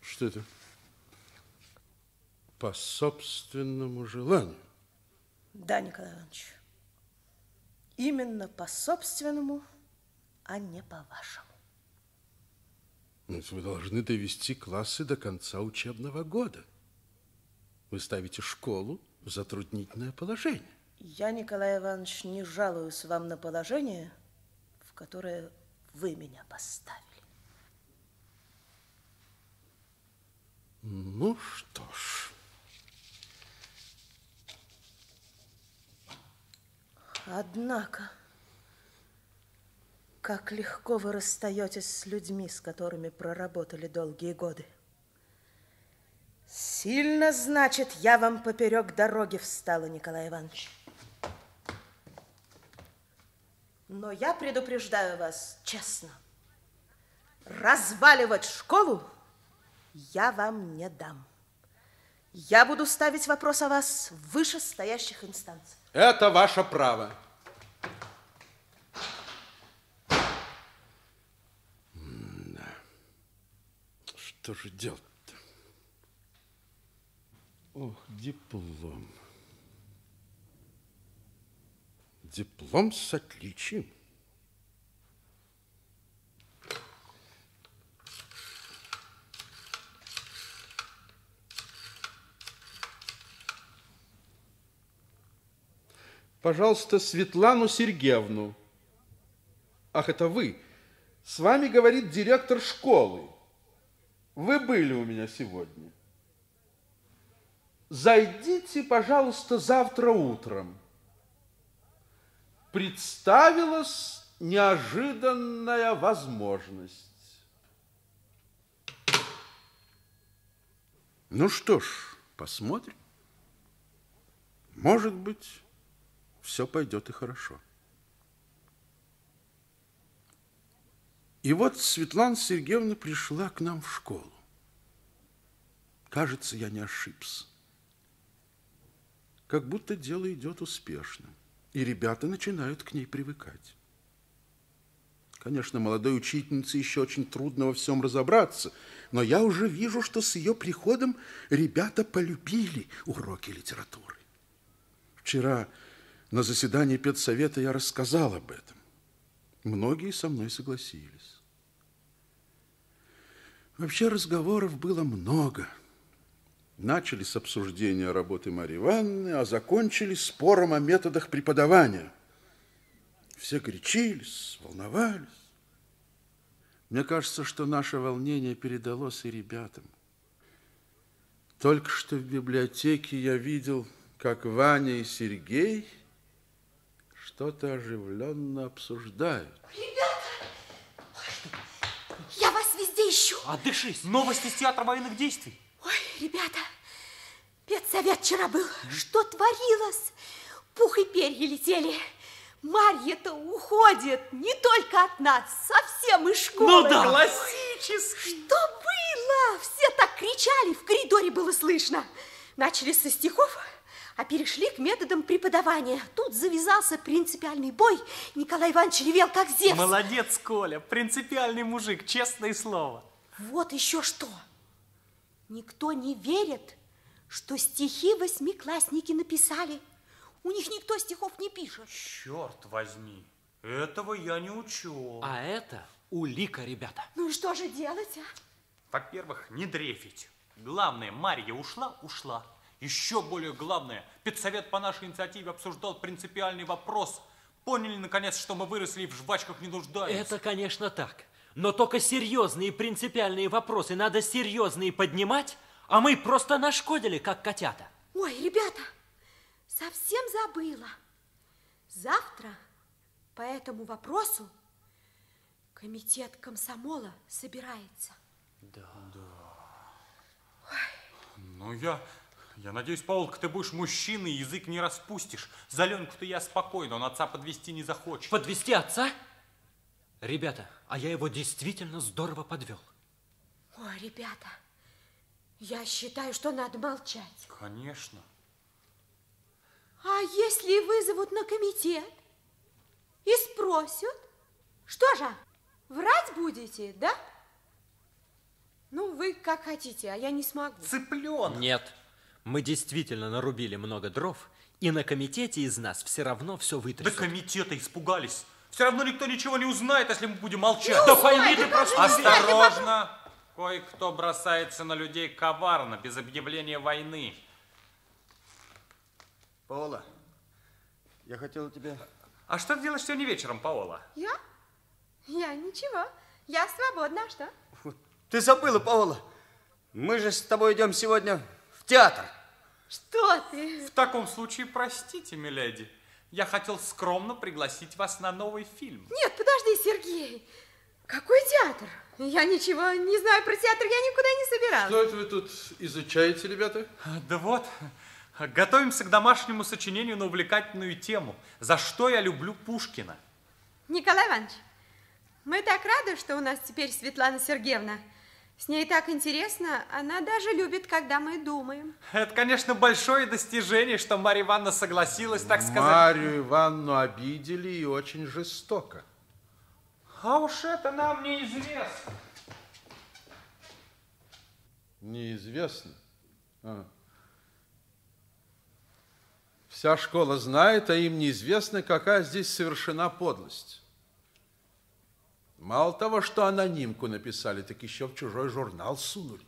Что это? По собственному желанию. Да, Николай Иванович. Именно по собственному, а не по вашему. Ведь вы должны довести классы до конца учебного года. Вы ставите школу в затруднительное положение. Я, Николай Иванович, не жалуюсь вам на положение, в которое вы меня поставили. Ну что ж. Однако, как легко вы расстаетесь с людьми, с которыми проработали долгие годы. Сильно, значит, я вам поперек дороги встала, Николай Иванович. Но я предупреждаю вас честно. Разваливать школу я вам не дам. Я буду ставить вопрос о вас в вышестоящих инстанциях. Это ваше право. Да. Что же делать-то? Ох, диплом. Диплом с отличием. Пожалуйста, Светлану Сергеевну. Ах, это вы. С вами говорит директор школы. вы были у меня сегодня. Зайдите, пожалуйста, завтра утром. Представилась неожиданная возможность. Ну что ж, посмотрим. Может быть, все пойдет и хорошо. И вот Светлана Сергеевна пришла к нам в школу. Кажется, я не ошибся. Как будто дело идет успешно, и ребята начинают к ней привыкать. Конечно, молодой учительнице еще очень трудно во всем разобраться, но я уже вижу, что с ее приходом ребята полюбили уроки литературы. Вчера на заседании педсовета я рассказал об этом. Многие со мной согласились. Вообще разговоров было много. Начали с обсуждения работы Марьи Ивановны, а закончили спором о методах преподавания. Все горячились, волновались. Мне кажется, что наше волнение передалось и ребятам. Только что в библиотеке я видел, как Ваня и Сергей что-то оживленно обсуждают. Ребята, я вас везде ищу. Отдышись. Новости с театра военных действий. Ой, ребята, педсовет вчера был. Что творилось? Пух и перья летели. Марья-то уходит не только от нас, совсем из школы. Ну да. Классически. Что было? Все так кричали, в коридоре было слышно. Начали со стихов, а перешли к методам преподавания. Тут завязался принципиальный бой. Николай Иванович ревел, как Зевс. Молодец, Коля, принципиальный мужик, честное слово. Вот еще что. Никто не верит, что стихи восьмиклассники написали. У них никто стихов не пишет. Черт возьми, этого я не учел. А это улика, ребята. Ну и что же делать, а? Во-первых, не дрейфить. Главное, Марья ушла, ушла. Еще более главное, педсовет по нашей инициативе обсуждал принципиальный вопрос. Поняли, наконец, что мы выросли и в жвачках не нуждаемся. Это, конечно, так. Но только серьезные принципиальные вопросы надо серьезные поднимать, а мы просто нашкодили, как котята. Ой, ребята, совсем забыла. Завтра по этому вопросу комитет комсомола собирается. Да. Да. Ну, я, я надеюсь, Паулка, ты будешь мужчиной, язык не распустишь. За Ленку-то я спокойно, он отца подвести не захочет. Подвести отца? Ребята, а я его действительно здорово подвел. Ой, ребята, я считаю, что надо молчать. Конечно. А если вызовут на комитет и спросят, что же, врать будете, да? Ну, вы как хотите, а я не смогу. Цыпленок. Нет, мы действительно нарубили много дров, и на комитете из нас все равно все вытрясут. Да комитета испугались. Все равно никто ничего не узнает, если мы будем молчать. Ну, да пойми ты просто. Осторожно. Кое-кто бросается на людей коварно, без объявления войны. Паула, я хотела тебе... А что ты делаешь сегодня вечером, Паола? Я? Я ничего. Я свободна, а что? Ты забыла, Паула. Мы же с тобой идем сегодня театр. Что ты? В таком случае, простите, миледи. Я хотел скромно пригласить вас на новый фильм. Нет, подожди, Сергей. Какой театр? Я ничего не знаю про театр, я никуда не собиралась. Что это вы тут изучаете, ребята? Да вот, готовимся к домашнему сочинению на увлекательную тему. За что я люблю Пушкина. Николай Иванович, мы так рады, что у нас теперь Светлана Сергеевна. С ней так интересно, она даже любит, когда мы думаем. Это, конечно, большое достижение, что Марья Ивановна согласилась, так сказать. Марию Ивановну обидели и очень жестоко. А уж это нам неизвестно. Неизвестно? А. Вся школа знает, а им неизвестно, какая здесь совершена подлость. Мало того, что анонимку написали, так еще в чужой журнал сунули.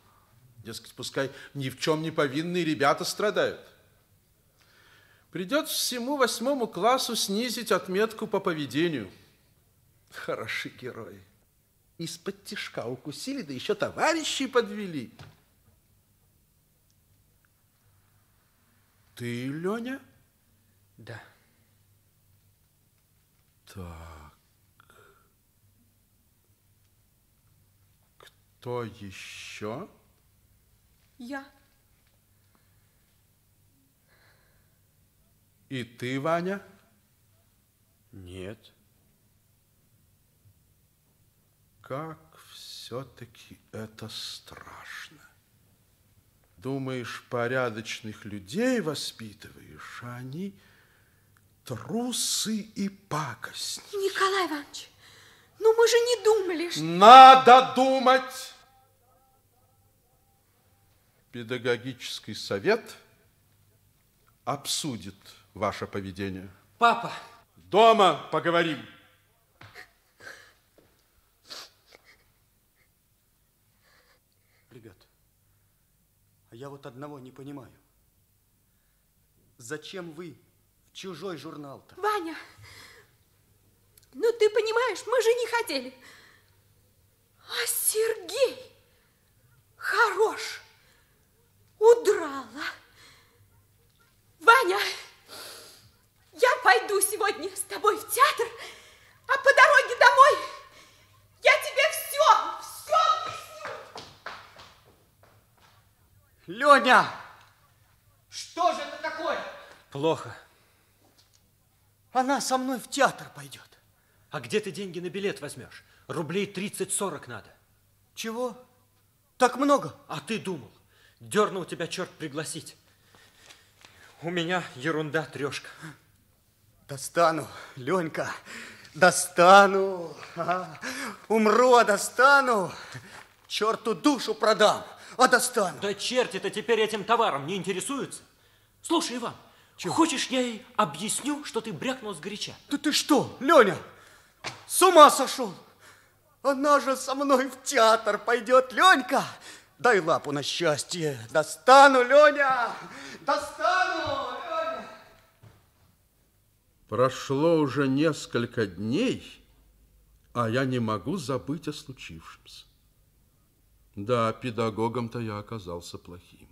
Дескать, пускай ни в чем не повинные ребята страдают. Придется всему восьмому классу снизить отметку по поведению. Хороши герои. Из-под тишка укусили, да еще товарищи подвели. Ты, Леня? Да. Так. Кто еще? Я. И ты, Ваня? Нет. Как все-таки это страшно. Думаешь, порядочных людей воспитываешь, а они трусы и пакостники. Николай Иванович, ну мы же не думали, что... Надо думать! Педагогический совет обсудит ваше поведение. Папа! Дома поговорим. Ребят, а я вот одного не понимаю. Зачем вы в чужой журнал-то? Ваня, ну ты понимаешь, мы же не хотели. А Сергей хорош, удрала. Ваня, я пойду сегодня с тобой в театр, а по дороге домой я тебе все, все объясню. Леня! Что же это такое? Плохо. Она со мной в театр пойдет. А где ты деньги на билет возьмешь? Рублей 30-40 надо. Чего? Так много? А ты думал, дернул тебя черт пригласить. У меня ерунда трешка. Достану, Ленька, достану. Умру, а достану. Черту душу продам, а достану. Да черти-то теперь этим товаром не интересуются. Слушай, Иван, хочешь я ей объясню, что ты брякнул с горяча? Да ты что, Леня, с ума сошел? Она же со мной в театр пойдет, Ленька. Дай лапу на счастье. Достану, Леня, достану, Леня. Прошло уже несколько дней, а я не могу забыть о случившемся. Да, педагогом-то я оказался плохим.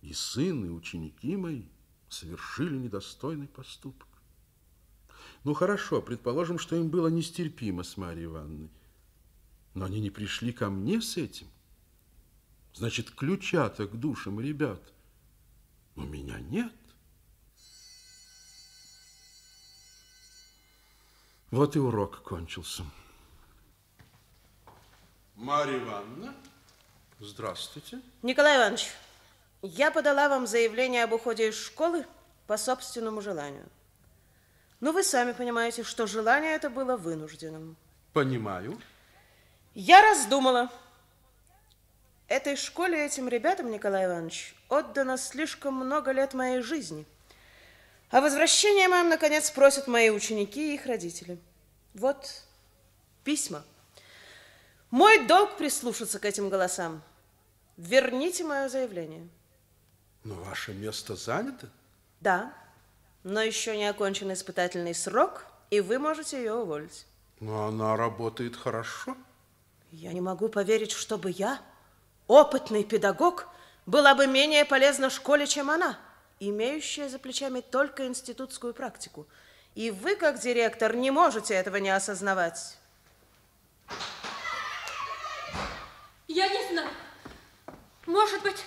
И сын, и ученики мои совершили недостойный поступок. Ну, хорошо, предположим, что им было нестерпимо с Марьей Ивановной. Но они не пришли ко мне с этим. Значит, ключа-то к душам ребят у меня нет. Вот и урок кончился. Марья Ивановна, здравствуйте. Николай Иванович, я подала вам заявление об уходе из школы по собственному желанию. Но вы сами понимаете, что желание это было вынужденным. Понимаю. Я раздумала. Этой школе, этим ребятам, Николай Иванович, отдано слишком много лет моей жизни. А возвращение моим, наконец, просят мои ученики и их родители. Вот письма. Мой долг прислушаться к этим голосам. Верните мое заявление. Но ваше место занято? Да, но еще не окончен испытательный срок, и вы можете ее уволить. Но она работает хорошо. Я не могу поверить, чтобы я, опытный педагог, была бы менее полезна школе, чем она, имеющая за плечами только институтскую практику. И вы, как директор, не можете этого не осознавать. Я не знаю. Может быть,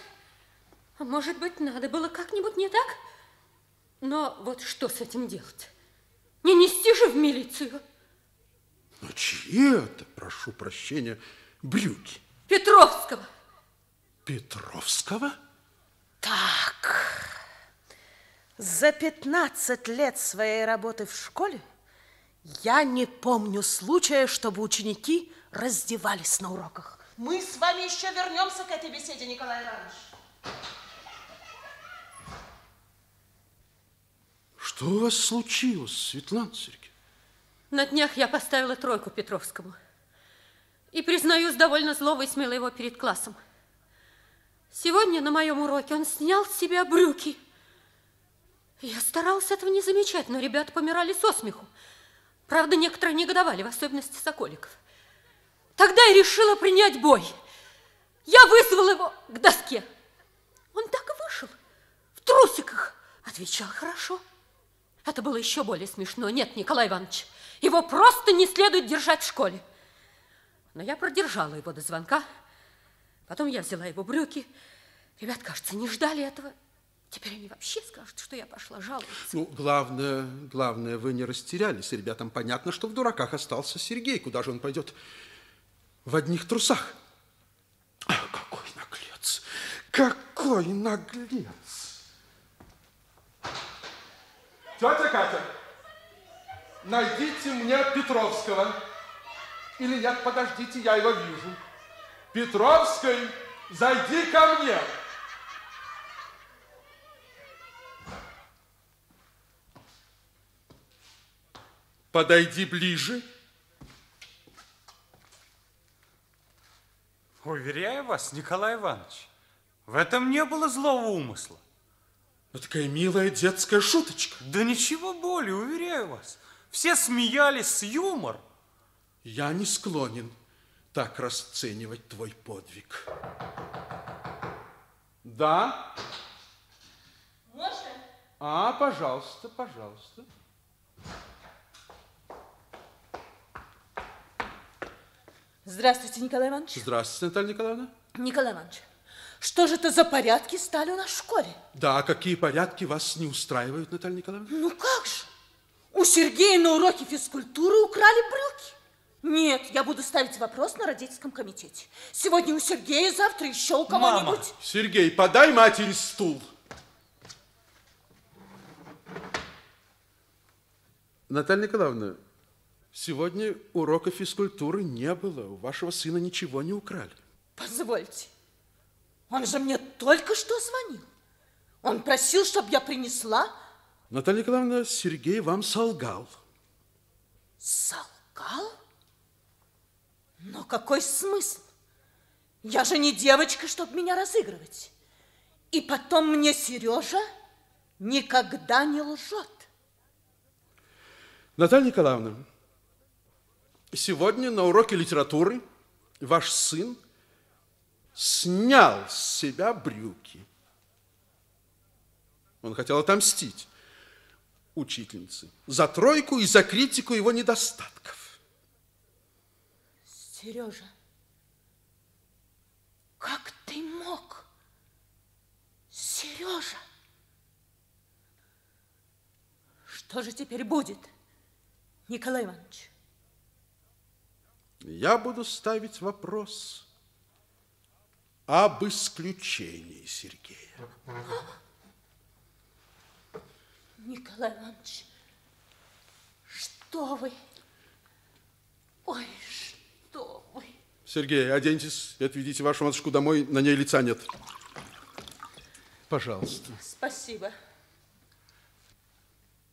может быть, надо было как-нибудь не так? Но вот что с этим делать? Не нести же в милицию. Но чьи это, прошу прощения, брюки? Петровского. Петровского? Так, за 15 лет своей работы в школе я не помню случая, чтобы ученики раздевались на уроках. Мы с вами еще вернемся к этой беседе, Николай Иванович. Что у вас случилось, Светлана Сергеевна? На днях я поставила тройку Петровскому. И, признаюсь, довольно зло высмеяла его перед классом. Сегодня на моем уроке он снял с себя брюки. Я старалась этого не замечать, но ребята помирали со смеху. Правда, некоторые негодовали, в особенности Соколиков. Тогда я решила принять бой. Я вызвала его к доске. Он так и вышел, в трусиках. Отвечал хорошо. Это было еще более смешно. Нет, Николай Иванович, его просто не следует держать в школе. Но я продержала его до звонка. Потом я взяла его брюки. Ребят, кажется, не ждали этого. Теперь они вообще скажут, что я пошла жаловаться. Ну, главное, главное, вы не растерялись. Ребятам понятно, что в дураках остался Сергей. Куда же он пойдет? В одних трусах. Ах, какой наглец! Какой наглец! Тетя Катя, найдите мне Петровского. Или нет, подождите, я его вижу. Петровский, зайди ко мне. Подойди ближе. Уверяю вас, Николай Иванович, в этом не было злого умысла. Ну, такая милая детская шуточка. Да ничего более, уверяю вас. Все смеялись с юмор. Я не склонен так расценивать твой подвиг. Да? Можно? А, пожалуйста, пожалуйста. Здравствуйте, Николай Иванович. Здравствуйте, Наталья Николаевна. Николай Иванович, что же это за порядки стали у нас в школе? Да, какие порядки вас не устраивают, Наталья Николаевна? Ну как же? У Сергея на уроке физкультуры украли брюки. Нет, я буду ставить вопрос на родительском комитете. Сегодня у Сергея, завтра еще у кого-нибудь. Сергей, подай матери стул. Наталья Николаевна, сегодня урока физкультуры не было. У вашего сына ничего не украли. Позвольте, он же мне только что звонил. Он просил, чтобы я принесла. Наталья Николаевна, Сергей вам солгал. Солгал? Но какой смысл? Я же не девочка, чтобы меня разыгрывать. И потом мне Сережа никогда не лжет. Наталья Николаевна, сегодня на уроке литературы ваш сын снял с себя брюки. Он хотел отомстить учительнице за тройку и за критику его недостатков. Сережа, как ты мог? Сережа! Что же теперь будет, Николай Иванович? Я буду ставить вопрос об исключении Сергея. Николай Иванович, что вы? Ой, что вы? Сергей, оденьтесь и отведите вашу матушку домой, на ней лица нет. Пожалуйста. Спасибо.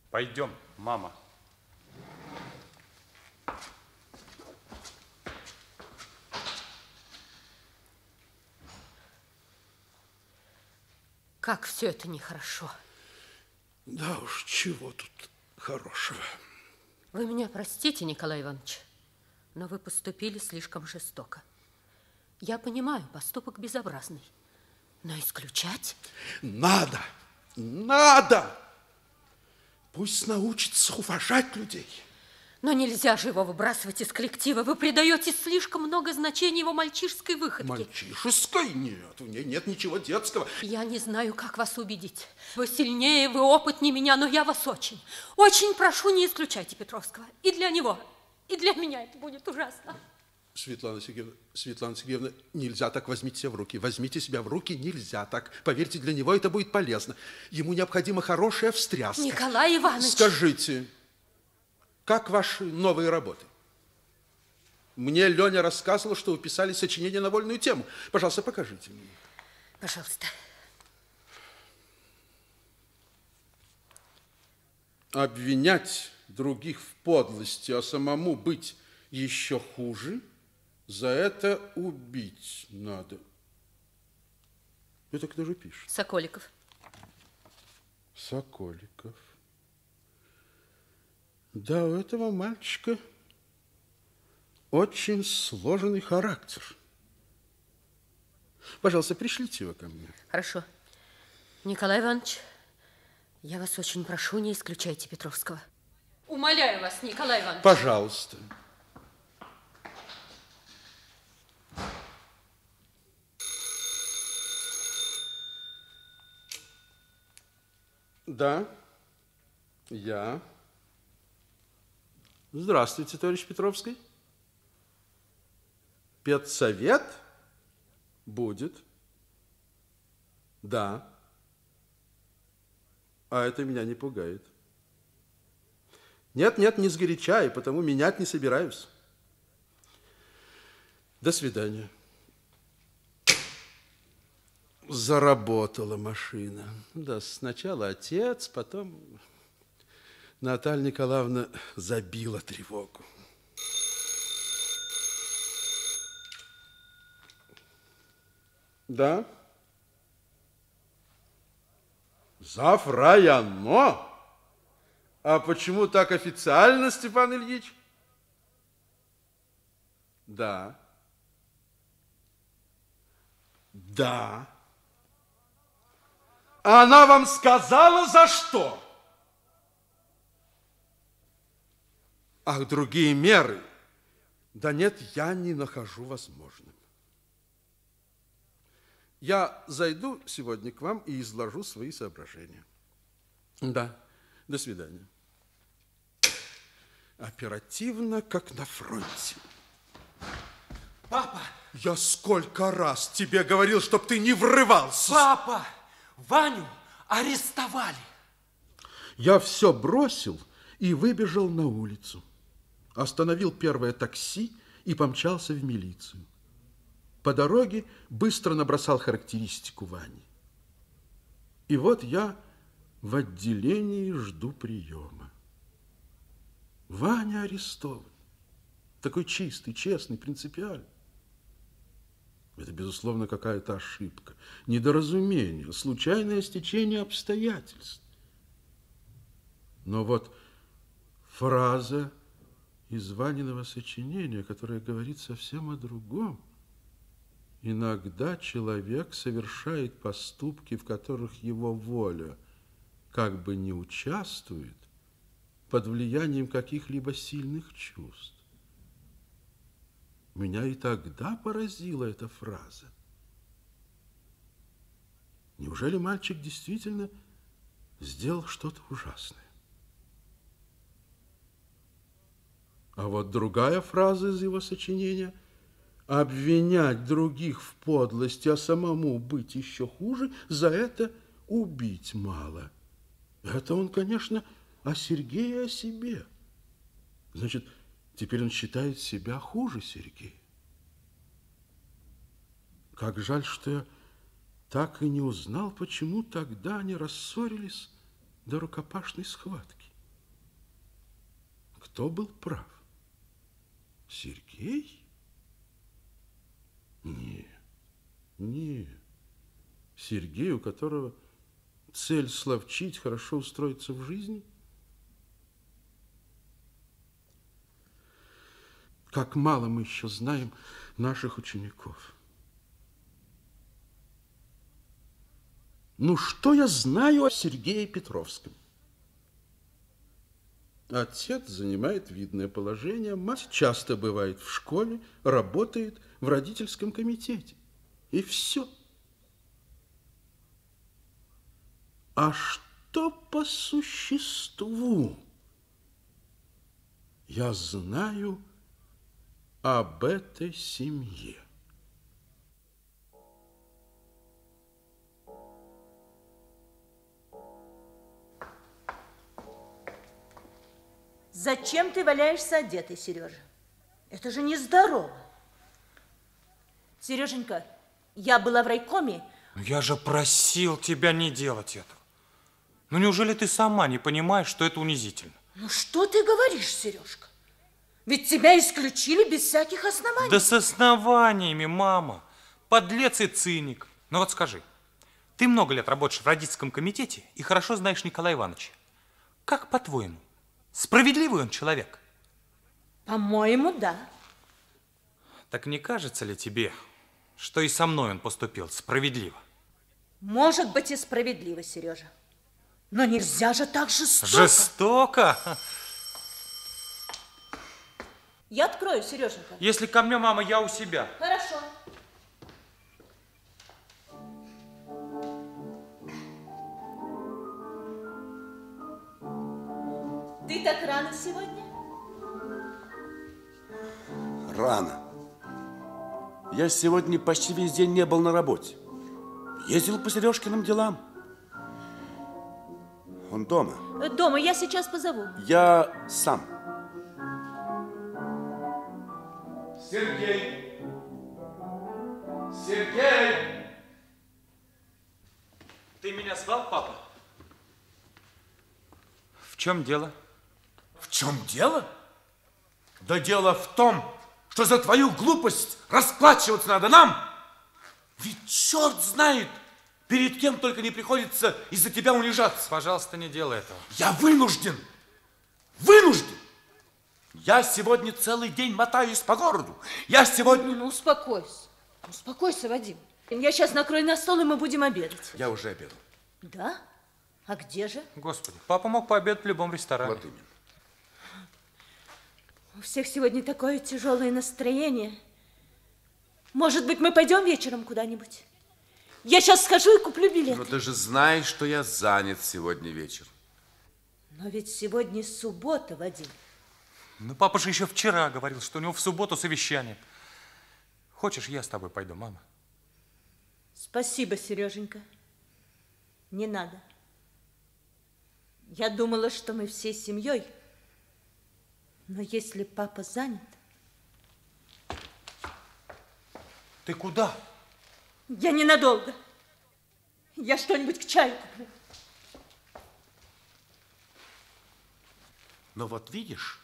Пойдем, мама. Как все это нехорошо. Да уж, чего тут хорошего. Вы меня простите, Николай Иванович, но вы поступили слишком жестоко. Я понимаю, поступок безобразный, но исключать... Надо, надо! Пусть научится уважать людей. Но нельзя же его выбрасывать из коллектива. Вы придаете слишком много значения его мальчишской выходке. Мальчишеской? Нет, в ней нет ничего детского. Я не знаю, как вас убедить. Вы сильнее, вы опытнее меня, но я вас очень, очень прошу, не исключайте Петровского. И для него, и для меня это будет ужасно. Светлана Сергеевна, Светлана Сергеевна, нельзя так, возьмите себя в руки. Возьмите себя в руки, нельзя так. Поверьте, для него это будет полезно. Ему необходима хорошая встряска. Николай Иванович. Скажите, как ваши новые работы? Мне Леня рассказывала, что вы писали сочинение на вольную тему. Пожалуйста, покажите мне. Пожалуйста. Обвинять других в подлости, а самому быть еще хуже, за это убить надо. Это кто же пишет? Соколиков. Соколиков. Да, у этого мальчика очень сложный характер. Пожалуйста, пришлите его ко мне. Хорошо. Николай Иванович, я вас очень прошу, не исключайте Петровского. Умоляю вас, Николай Иванович. Пожалуйста. Да, я. Здравствуйте, товарищ Петровский. Педсовет будет. Да. А это меня не пугает. Нет, нет, не сгоряча, и потому менять не собираюсь. До свидания. Заработала машина. Да, сначала отец, потом Наталья Николаевна забила тревогу. Да? Зав районо? А почему так официально, Степан Ильич? Да. Да. Она вам сказала, за что? Ах, другие меры. Да нет, я не нахожу возможным. Я зайду сегодня к вам и изложу свои соображения. Да, до свидания. Оперативно, как на фронте. Папа! Я сколько раз тебе говорил, чтоб ты не врывался. Папа! Ваню арестовали. Я все бросил и выбежал на улицу. Остановил первое такси и помчался в милицию. По дороге быстро набросал характеристику Вани. И вот я в отделении жду приема. Ваня арестован. Такой чистый, честный, принципиальный. Это, безусловно, какая-то ошибка, недоразумение, случайное стечение обстоятельств. Но вот фраза из Ваниного сочинения, которая говорит совсем о другом. Иногда человек совершает поступки, в которых его воля как бы не участвует под влиянием каких-либо сильных чувств. Меня и тогда поразила эта фраза. Неужели мальчик действительно сделал что-то ужасное? А вот другая фраза из его сочинения – обвинять других в подлости, а самому быть еще хуже, за это убить мало. Это он, конечно, о Сергее, о себе. Значит, Теперь он считает себя хуже Сергея. Как жаль, что я так и не узнал, почему тогда они рассорились до рукопашной схватки. Кто был прав? Сергей? Не, не. Сергей, у которого цель словчить, хорошо устроиться в жизни – Как мало мы еще знаем наших учеников. Ну, что я знаю о Сергее Петровском? Отец занимает видное положение, мать часто бывает в школе, работает в родительском комитете. И все. А что по существу? Я знаю об этой семье. Зачем ты валяешься одетый, Сережа? Это же нездорово. Сереженька, я была в райкоме. Но я же просил тебя не делать этого. Ну неужели ты сама не понимаешь, что это унизительно? Ну что ты говоришь, Сережка? Ведь тебя исключили без всяких оснований. Да с основаниями, мама. Подлец и циник. Ну вот скажи, ты много лет работаешь в родительском комитете и хорошо знаешь Николая Ивановича. Как по-твоему, справедливый он человек? По-моему, да. Так не кажется ли тебе, что и со мной он поступил справедливо? Может быть и справедливо, Сережа. Но нельзя же так жестоко. Жестоко? Я открою, Сереженька. Если ко мне, мама, я у себя. Хорошо. Ты так рано сегодня? Рано. Я сегодня почти весь день не был на работе. Ездил по Сережкиным делам. Он дома. Э, Дома, я сейчас позову. Я сам. Сергей! Сергей! Ты меня звал, папа? В чем дело? В чем дело? Да дело в том, что за твою глупость расплачиваться надо нам. Ведь черт знает, перед кем только не приходится из-за тебя унижаться. Пожалуйста, не делай этого. Я вынужден, вынужден. Я сегодня целый день мотаюсь по городу. Я сегодня... Ну, успокойся. Успокойся, Вадим. Я сейчас накрою на стол, и мы будем обедать. Я уже обедал. Да? А где же? Господи, папа мог пообедать в любом ресторане. Вот именно. У всех сегодня такое тяжелое настроение. Может быть, мы пойдем вечером куда-нибудь? Я сейчас схожу и куплю билет. Но ты же знаешь, что я занят сегодня вечер. Но ведь сегодня суббота, Вадим. Ну, папа же еще вчера говорил, что у него в субботу совещание. Хочешь, я с тобой пойду, мама? Спасибо, Сереженька. Не надо. Я думала, что мы всей семьей. Но если папа занят, Ты куда? я ненадолго. Я что-нибудь к чаю куплю. Но вот видишь,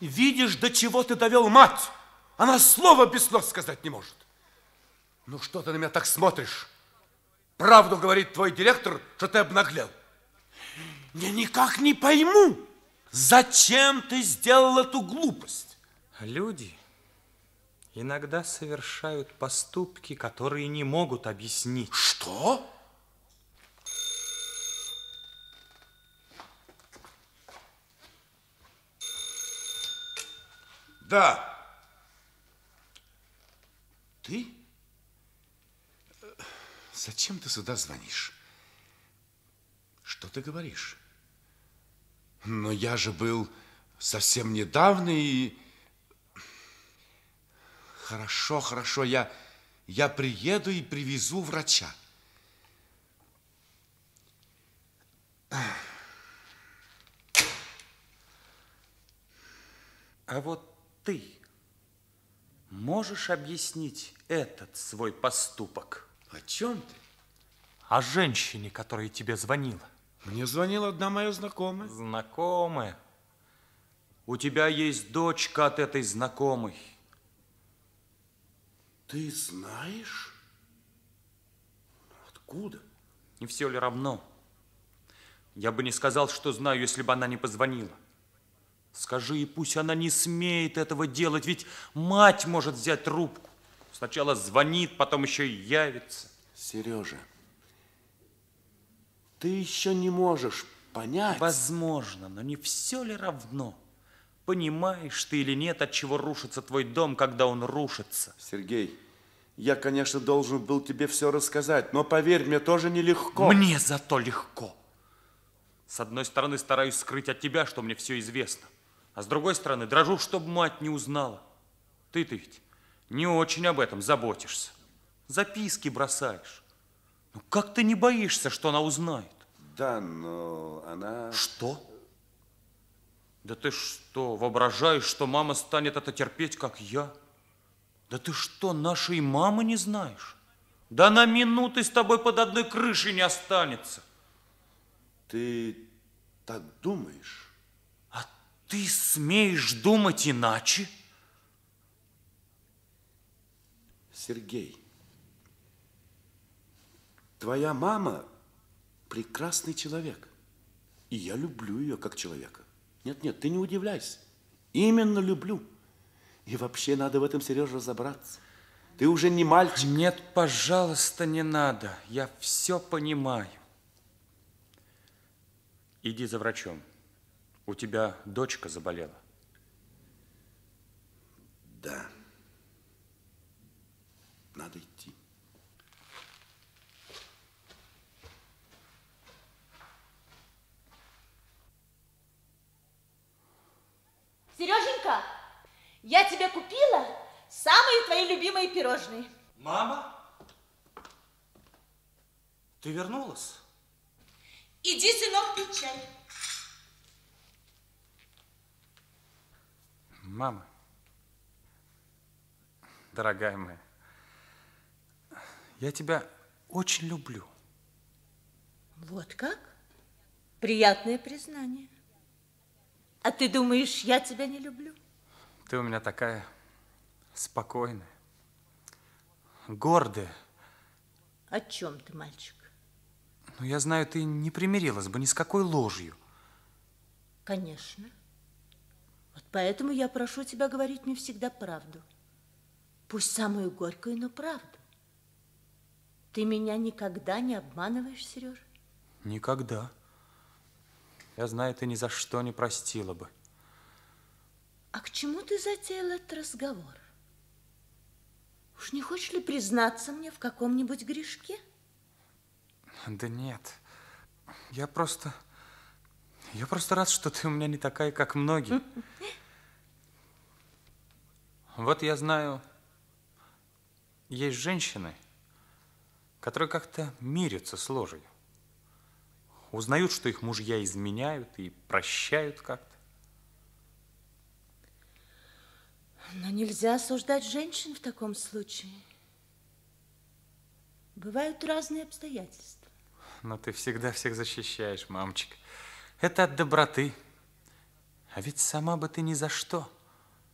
видишь, до чего ты довел мать. Она слова без слов сказать не может. Ну что ты на меня так смотришь? Правду говорит твой директор, что ты обнаглел. Я никак не пойму, зачем ты сделал эту глупость. Люди иногда совершают поступки, которые не могут объяснить. Что? Да. Ты? Зачем ты сюда звонишь? Что ты говоришь? Но я же был совсем недавно и... Хорошо, хорошо, я, я приеду и привезу врача. А вот ты можешь объяснить этот свой поступок? О чем ты? О женщине, которая тебе звонила. Мне звонила одна моя знакомая. Знакомая. У тебя есть дочка от этой знакомой. Ты знаешь? Откуда? Не все ли равно? Я бы не сказал, что знаю, если бы она не позвонила. Скажи, и пусть она не смеет этого делать, ведь мать может взять трубку. Сначала звонит, потом еще и явится. Сережа, ты еще не можешь понять. Возможно, но не все ли равно? Понимаешь ты или нет, от чего рушится твой дом, когда он рушится? Сергей, я, конечно, должен был тебе все рассказать, но поверь, мне тоже нелегко. Мне зато легко. С одной стороны, стараюсь скрыть от тебя, что мне все известно. А с другой стороны, дрожу, чтобы мать не узнала. Ты-то ведь не очень об этом заботишься. Записки бросаешь. Ну как ты не боишься, что она узнает? Да, но она... Что? Да ты что, воображаешь, что мама станет это терпеть, как я? Да ты что, нашей мамы не знаешь? Да на минуты с тобой под одной крышей не останется. Ты так думаешь? А ты смеешь думать иначе? Сергей, твоя мама прекрасный человек. И я люблю ее как человека. Нет, нет, ты не удивляйся. Именно люблю. И вообще надо в этом, Сережа, разобраться. Ты уже не мальчик. Нет, пожалуйста, не надо. Я все понимаю. Иди за врачом. У тебя дочка заболела. Да. Надо идти. Сереженька, я тебе купила самые твои любимые пирожные. Мама? Ты вернулась? Иди, сынок, пить чай. Мама, дорогая моя, я тебя очень люблю. Вот как? Приятное признание. А ты думаешь, я тебя не люблю? Ты у меня такая спокойная, гордая. О чем ты, мальчик? Ну, я знаю, ты не примирилась бы ни с какой ложью. Конечно. Вот поэтому я прошу тебя говорить мне всегда правду. Пусть самую горькую, но правду. Ты меня никогда не обманываешь, Сережа? Никогда. Я знаю, ты ни за что не простила бы. А к чему ты затеял этот разговор? Уж не хочешь ли признаться мне в каком-нибудь грешке? Да нет. Я просто... Я просто рад, что ты у меня не такая, как многие. Вот я знаю, есть женщины, которые как-то мирятся с ложью. Узнают, что их мужья изменяют и прощают как-то. Но нельзя осуждать женщин в таком случае. Бывают разные обстоятельства. Но ты всегда всех защищаешь, мамочка. Это от доброты. А ведь сама бы ты ни за что.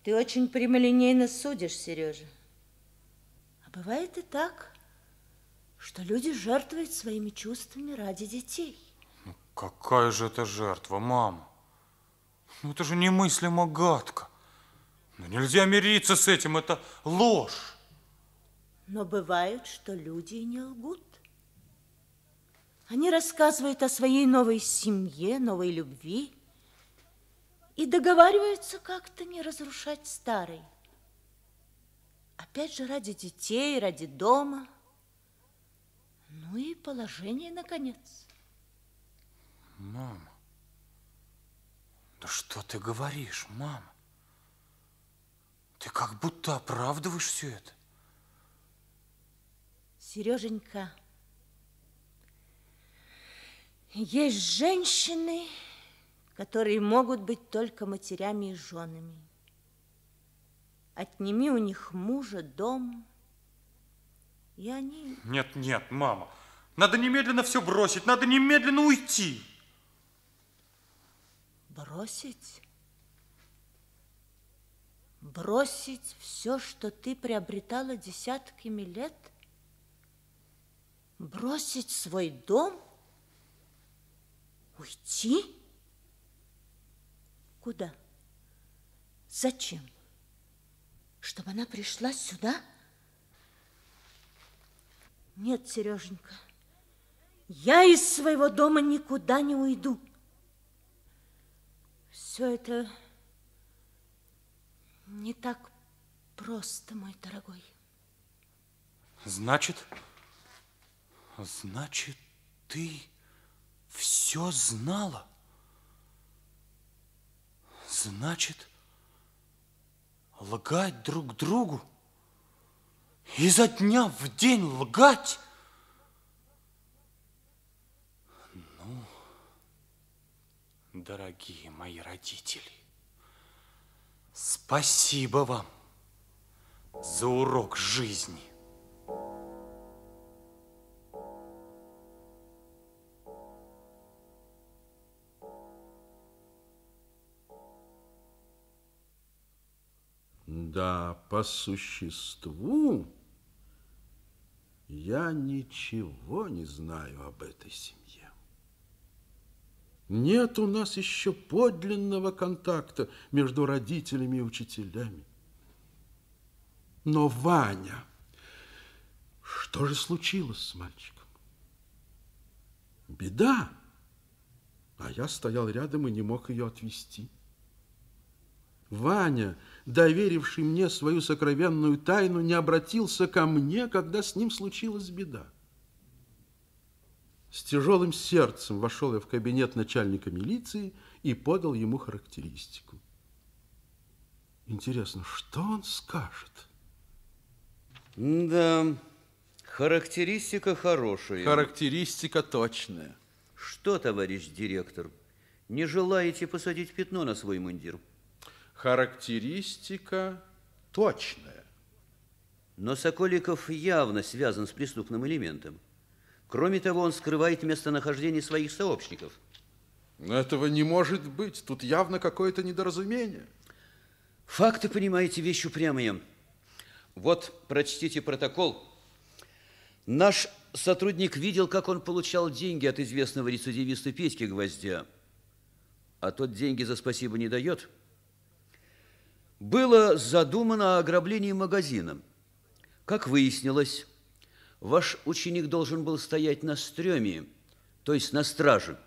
Ты очень прямолинейно судишь, Сережа. А бывает и так, что люди жертвуют своими чувствами ради детей. Какая же это жертва, мама? Ну, это же немыслимо гадко. Ну, нельзя мириться с этим, это ложь. Но бывает, что люди не лгут. Они рассказывают о своей новой семье, новой любви и договариваются как-то не разрушать старый. Опять же, ради детей, ради дома. Ну и положение, наконец. Мама, да что ты говоришь, мама? Ты как будто оправдываешь все это. Сереженька, есть женщины, которые могут быть только матерями и женами. Отними у них мужа, дом, и они... Нет, нет, мама, надо немедленно все бросить, надо немедленно уйти. Бросить? Бросить все, что ты приобретала десятками лет? Бросить свой дом? Уйти? Куда? Зачем? Чтобы она пришла сюда? Нет, Сереженька, я из своего дома никуда не уйду. Все это не так просто, мой дорогой. Значит, значит, ты все знала? Значит, лгать друг другу? Изо дня в день лгать? Дорогие мои родители, спасибо вам за урок жизни. Да, по существу я ничего не знаю об этой семье. Нет у нас еще подлинного контакта между родителями и учителями. Но Ваня, что же случилось с мальчиком? Беда. А я стоял рядом и не мог ее отвести. Ваня, доверивший мне свою сокровенную тайну, не обратился ко мне, когда с ним случилась беда. С тяжелым сердцем вошел я в кабинет начальника милиции и подал ему характеристику. Интересно, что он скажет? Да, характеристика хорошая. Характеристика точная. Что, товарищ директор, не желаете посадить пятно на свой мундир? Характеристика точная. Но Соколиков явно связан с преступным элементом. Кроме того, он скрывает местонахождение своих сообщников. Но этого не может быть. Тут явно какое-то недоразумение. Факты, понимаете, вещь упрямая. Вот, прочтите протокол. Наш сотрудник видел, как он получал деньги от известного рецидивиста Петьки Гвоздя. А тот деньги за спасибо не дает. Было задумано о ограблении магазина. Как выяснилось, ваш ученик должен был стоять на стреме, то есть на страже,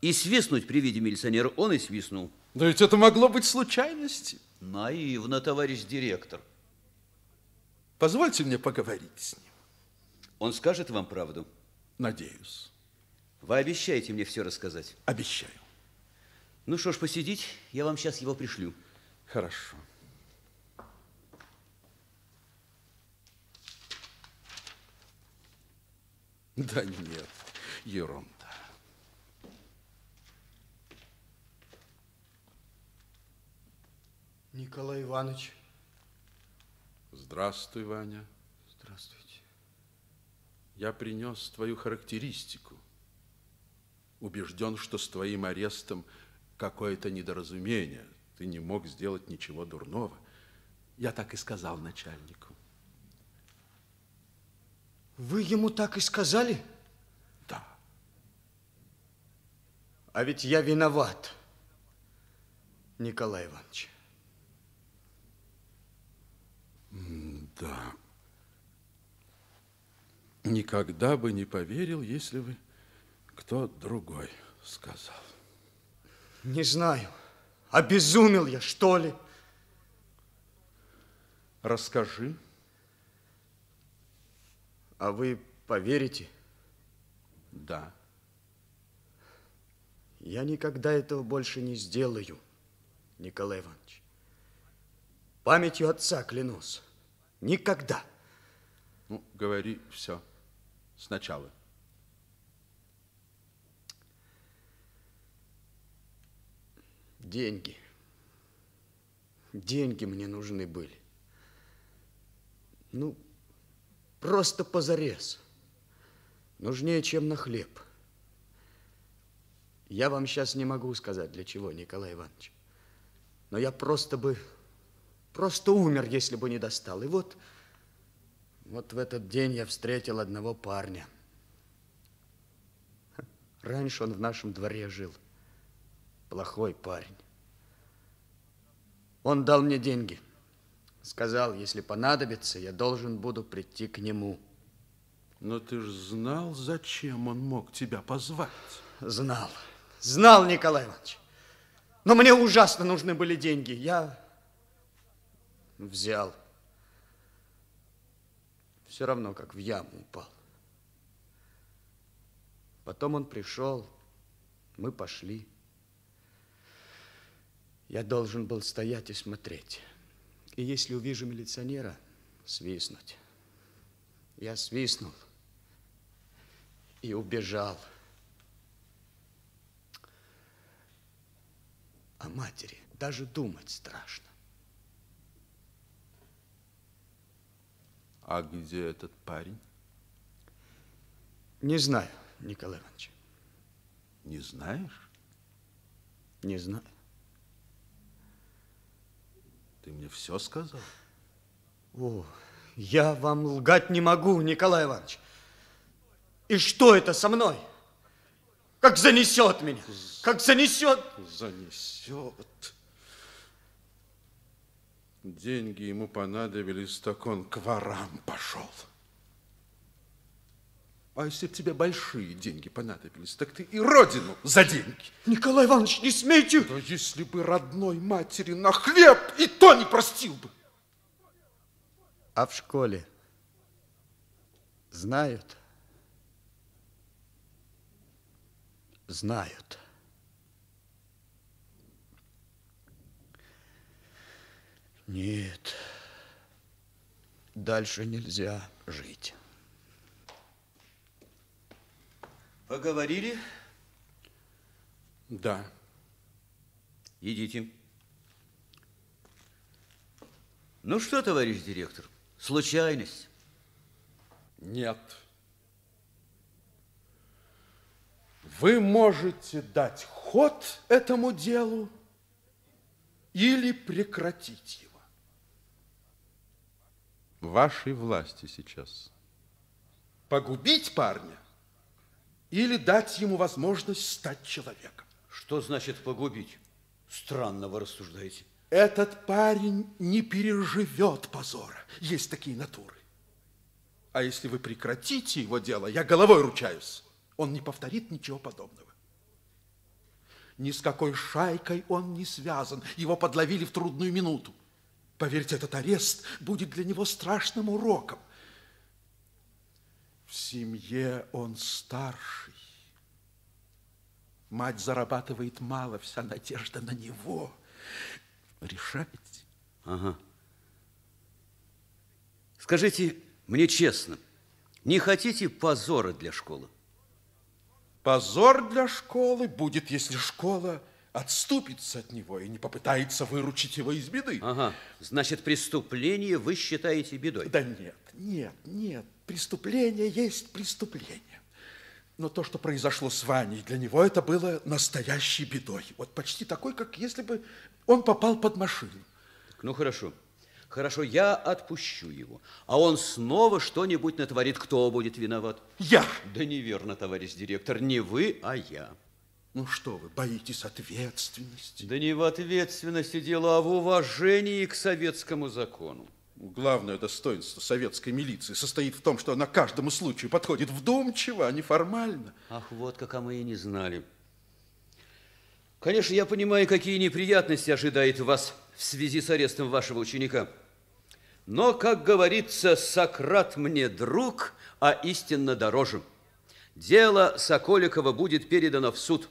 и свистнуть при виде милиционера. Он и свистнул. Но ведь это могло быть случайностью. Наивно, товарищ директор. Позвольте мне поговорить с ним. Он скажет вам правду? Надеюсь. Вы обещаете мне все рассказать? Обещаю. Ну что ж, посидеть, я вам сейчас его пришлю. Хорошо. Да нет, ерунда. Николай Иванович. Здравствуй, Ваня. Здравствуйте. Я принес твою характеристику. Убежден, что с твоим арестом какое-то недоразумение. Ты не мог сделать ничего дурного. Я так и сказал начальнику. Вы ему так и сказали? Да. А ведь я виноват, Николай Иванович. Да. Никогда бы не поверил, если бы кто другой сказал. Не знаю, обезумел я, что ли? Расскажи. А вы поверите? Да. Я никогда этого больше не сделаю, Николай Иванович. Памятью отца клянусь. Никогда. Ну, говори все сначала. Деньги. Деньги мне нужны были. Ну, просто позарез. Нужнее, чем на хлеб. Я вам сейчас не могу сказать, для чего, Николай Иванович. Но я просто бы, просто умер, если бы не достал. И вот, вот в этот день я встретил одного парня. Раньше он в нашем дворе жил. Плохой парень. Он дал мне деньги. Сказал, если понадобится, я должен буду прийти к нему. Но ты ж знал, зачем он мог тебя позвать? Знал. Знал, Николай Иванович. Но мне ужасно нужны были деньги. Я взял. Все равно, как в яму упал. Потом он пришел, мы пошли. Я должен был стоять и смотреть. И если увижу милиционера, свистнуть. Я свистнул и убежал. О матери даже думать страшно. А где этот парень? Не знаю, Николай Иванович. Не знаешь? Не знаю. Ты мне все сказал? О, я вам лгать не могу, Николай Иванович. И что это со мной? Как занесет меня, как занесет. Занесет. Деньги ему понадобились, так он к ворам пошел. А если б тебе большие деньги понадобились, так ты и родину за деньги. Николай Иванович, не смейте! Да если бы родной матери на хлеб, и то не простил бы. А в школе знают? Знают. Нет, дальше нельзя жить. Поговорили? Да. Идите. Ну что, товарищ директор, случайность? Нет. Вы можете дать ход этому делу или прекратить его. В вашей власти сейчас. Погубить парня или дать ему возможность стать человеком. Что значит погубить? Странно вы рассуждаете. Этот парень не переживет позора. Есть такие натуры. А если вы прекратите его дело, я головой ручаюсь, он не повторит ничего подобного. Ни с какой шайкой он не связан. Его подловили в трудную минуту. Поверьте, этот арест будет для него страшным уроком. В семье он старший. Мать зарабатывает мало, вся надежда на него. Решайте. Ага. Скажите мне честно, не хотите позора для школы? Позор для школы будет, если школа отступится от него и не попытается выручить его из беды. Ага, значит, преступление вы считаете бедой? Да нет, нет, нет. Преступление есть преступление. Но то, что произошло с Ваней, для него это было настоящей бедой. Вот почти такой, как если бы он попал под машину. Так, ну, хорошо. Хорошо, я отпущу его. А он снова что-нибудь натворит. Кто будет виноват? Я. Да неверно, товарищ директор. Не вы, а я. Ну что вы, боитесь ответственности? Да не в ответственности дело, а в уважении к советскому закону. Главное достоинство советской милиции состоит в том, что она каждому случаю подходит вдумчиво, а не формально. Ах, вот как, а мы и не знали. Конечно, я понимаю, какие неприятности ожидает вас в связи с арестом вашего ученика. Но, как говорится, Сократ мне друг, а истинно дороже. Дело Соколикова будет передано в суд.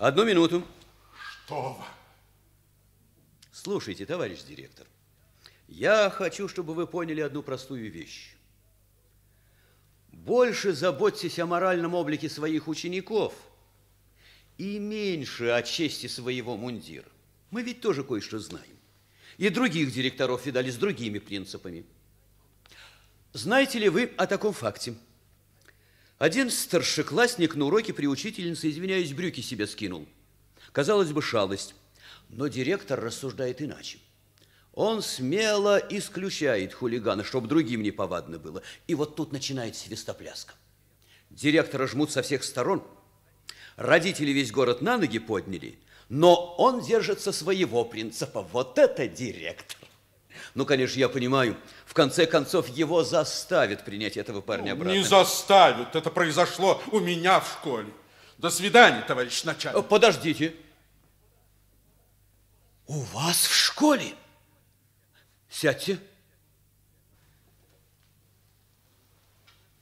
Одну минуту. Что вы? Слушайте, товарищ директор, я хочу, чтобы вы поняли одну простую вещь. Больше заботьтесь о моральном облике своих учеников и меньше о чести своего мундира. Мы ведь тоже кое-что знаем. И других директоров видали с другими принципами. Знаете ли вы о таком факте? Один старшеклассник на уроке при учительнице, извиняюсь, брюки себе скинул. Казалось бы, шалость. Но директор рассуждает иначе. Он смело исключает хулигана, чтобы другим не повадно было. И вот тут начинается свистопляска. Директора жмут со всех сторон. Родители весь город на ноги подняли, но он держится своего принципа. Вот это директор. Ну, конечно, я понимаю, в конце концов его заставят принять этого парня обратно. Не заставят. Это произошло у меня в школе. До свидания, товарищ начальник. Подождите. У вас в школе? Сядьте.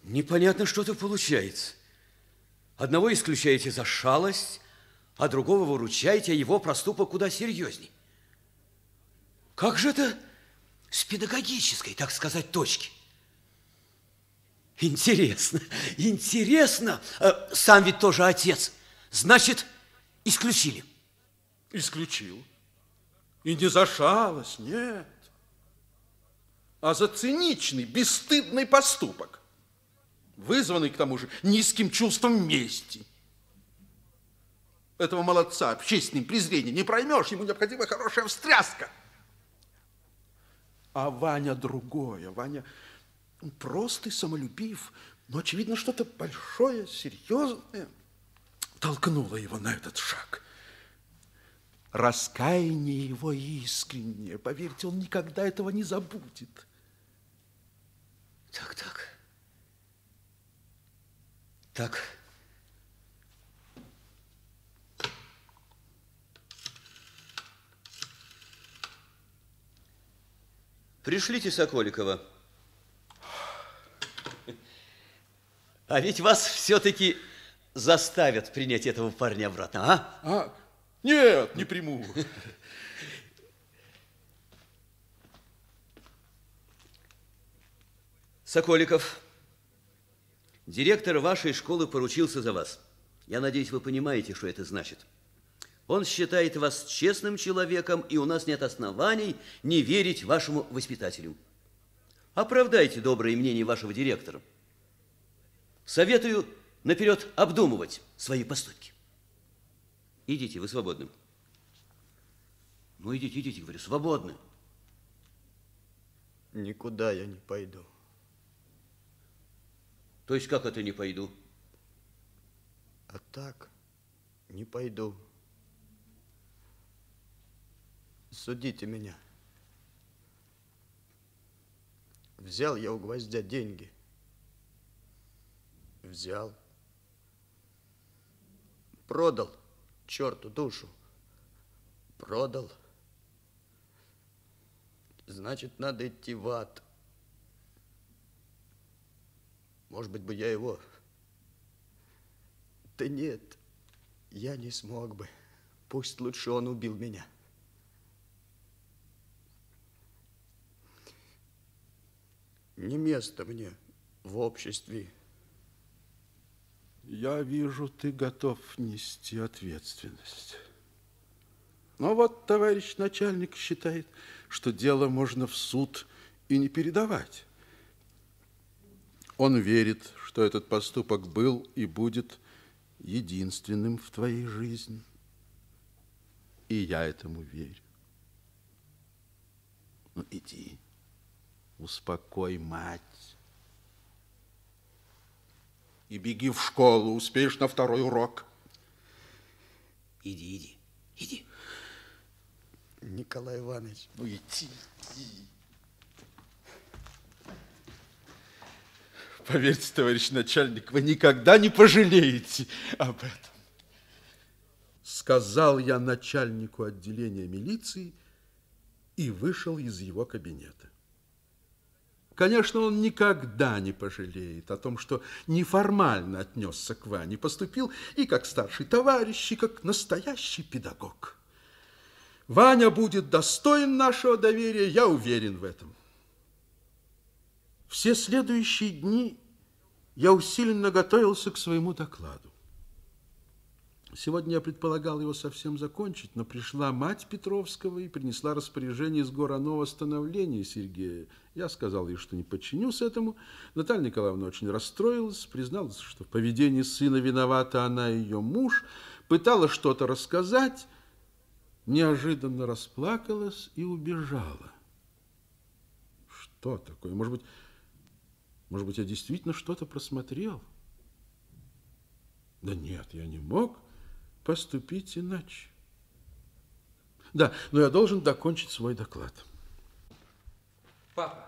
Непонятно, что-то получается. Одного исключаете за шалость, а другого выручаете, а его проступок куда серьезней. Как же это с педагогической, так сказать, точки? Интересно, интересно. Э, сам ведь тоже отец. Значит, исключили. Исключил. И не за шалость, нет а за циничный, бесстыдный поступок, вызванный, к тому же, низким чувством мести. Этого молодца общественным презрением не проймешь, ему необходима хорошая встряска. А Ваня другое, Ваня простый, самолюбив, но, очевидно, что-то большое, серьезное толкнуло его на этот шаг. Раскаяние его искреннее. Поверьте, он никогда этого не забудет. Так, так. Так. Пришлите Соколикова. А ведь вас все-таки заставят принять этого парня обратно, а? А? Нет, не приму. Соколиков, директор вашей школы поручился за вас. Я надеюсь, вы понимаете, что это значит. Он считает вас честным человеком, и у нас нет оснований не верить вашему воспитателю. Оправдайте доброе мнение вашего директора. Советую наперед обдумывать свои поступки. Идите, вы свободны. Ну, идите, идите, говорю, свободны. Никуда я не пойду. То есть как это не пойду? А так не пойду. Судите меня. Взял я у гвоздя деньги. Взял. Продал черту душу. Продал. Значит, надо идти в ад. Может быть, бы я его... Да нет, я не смог бы. Пусть лучше он убил меня. Не место мне в обществе. Я вижу, ты готов нести ответственность. Но вот товарищ начальник считает, что дело можно в суд и не передавать. Он верит, что этот поступок был и будет единственным в твоей жизни. И я этому верю. Ну, иди, успокой мать. И беги в школу, успеешь на второй урок. Иди, иди, иди. Николай Иванович, ну иди, иди. Поверьте, товарищ начальник, вы никогда не пожалеете об этом. Сказал я начальнику отделения милиции и вышел из его кабинета. Конечно, он никогда не пожалеет о том, что неформально отнесся к Ване, поступил и как старший товарищ, и как настоящий педагог. Ваня будет достоин нашего доверия, я уверен в этом. Все следующие дни я усиленно готовился к своему докладу. Сегодня я предполагал его совсем закончить, но пришла мать Петровского и принесла распоряжение из гора о восстановлении Сергея. Я сказал ей, что не подчинюсь этому. Наталья Николаевна очень расстроилась, призналась, что в поведении сына виновата она и ее муж, пыталась что-то рассказать, неожиданно расплакалась и убежала. Что такое? Может быть, может быть, я действительно что-то просмотрел? Да нет, я не мог поступить иначе. Да, но я должен докончить свой доклад. Папа,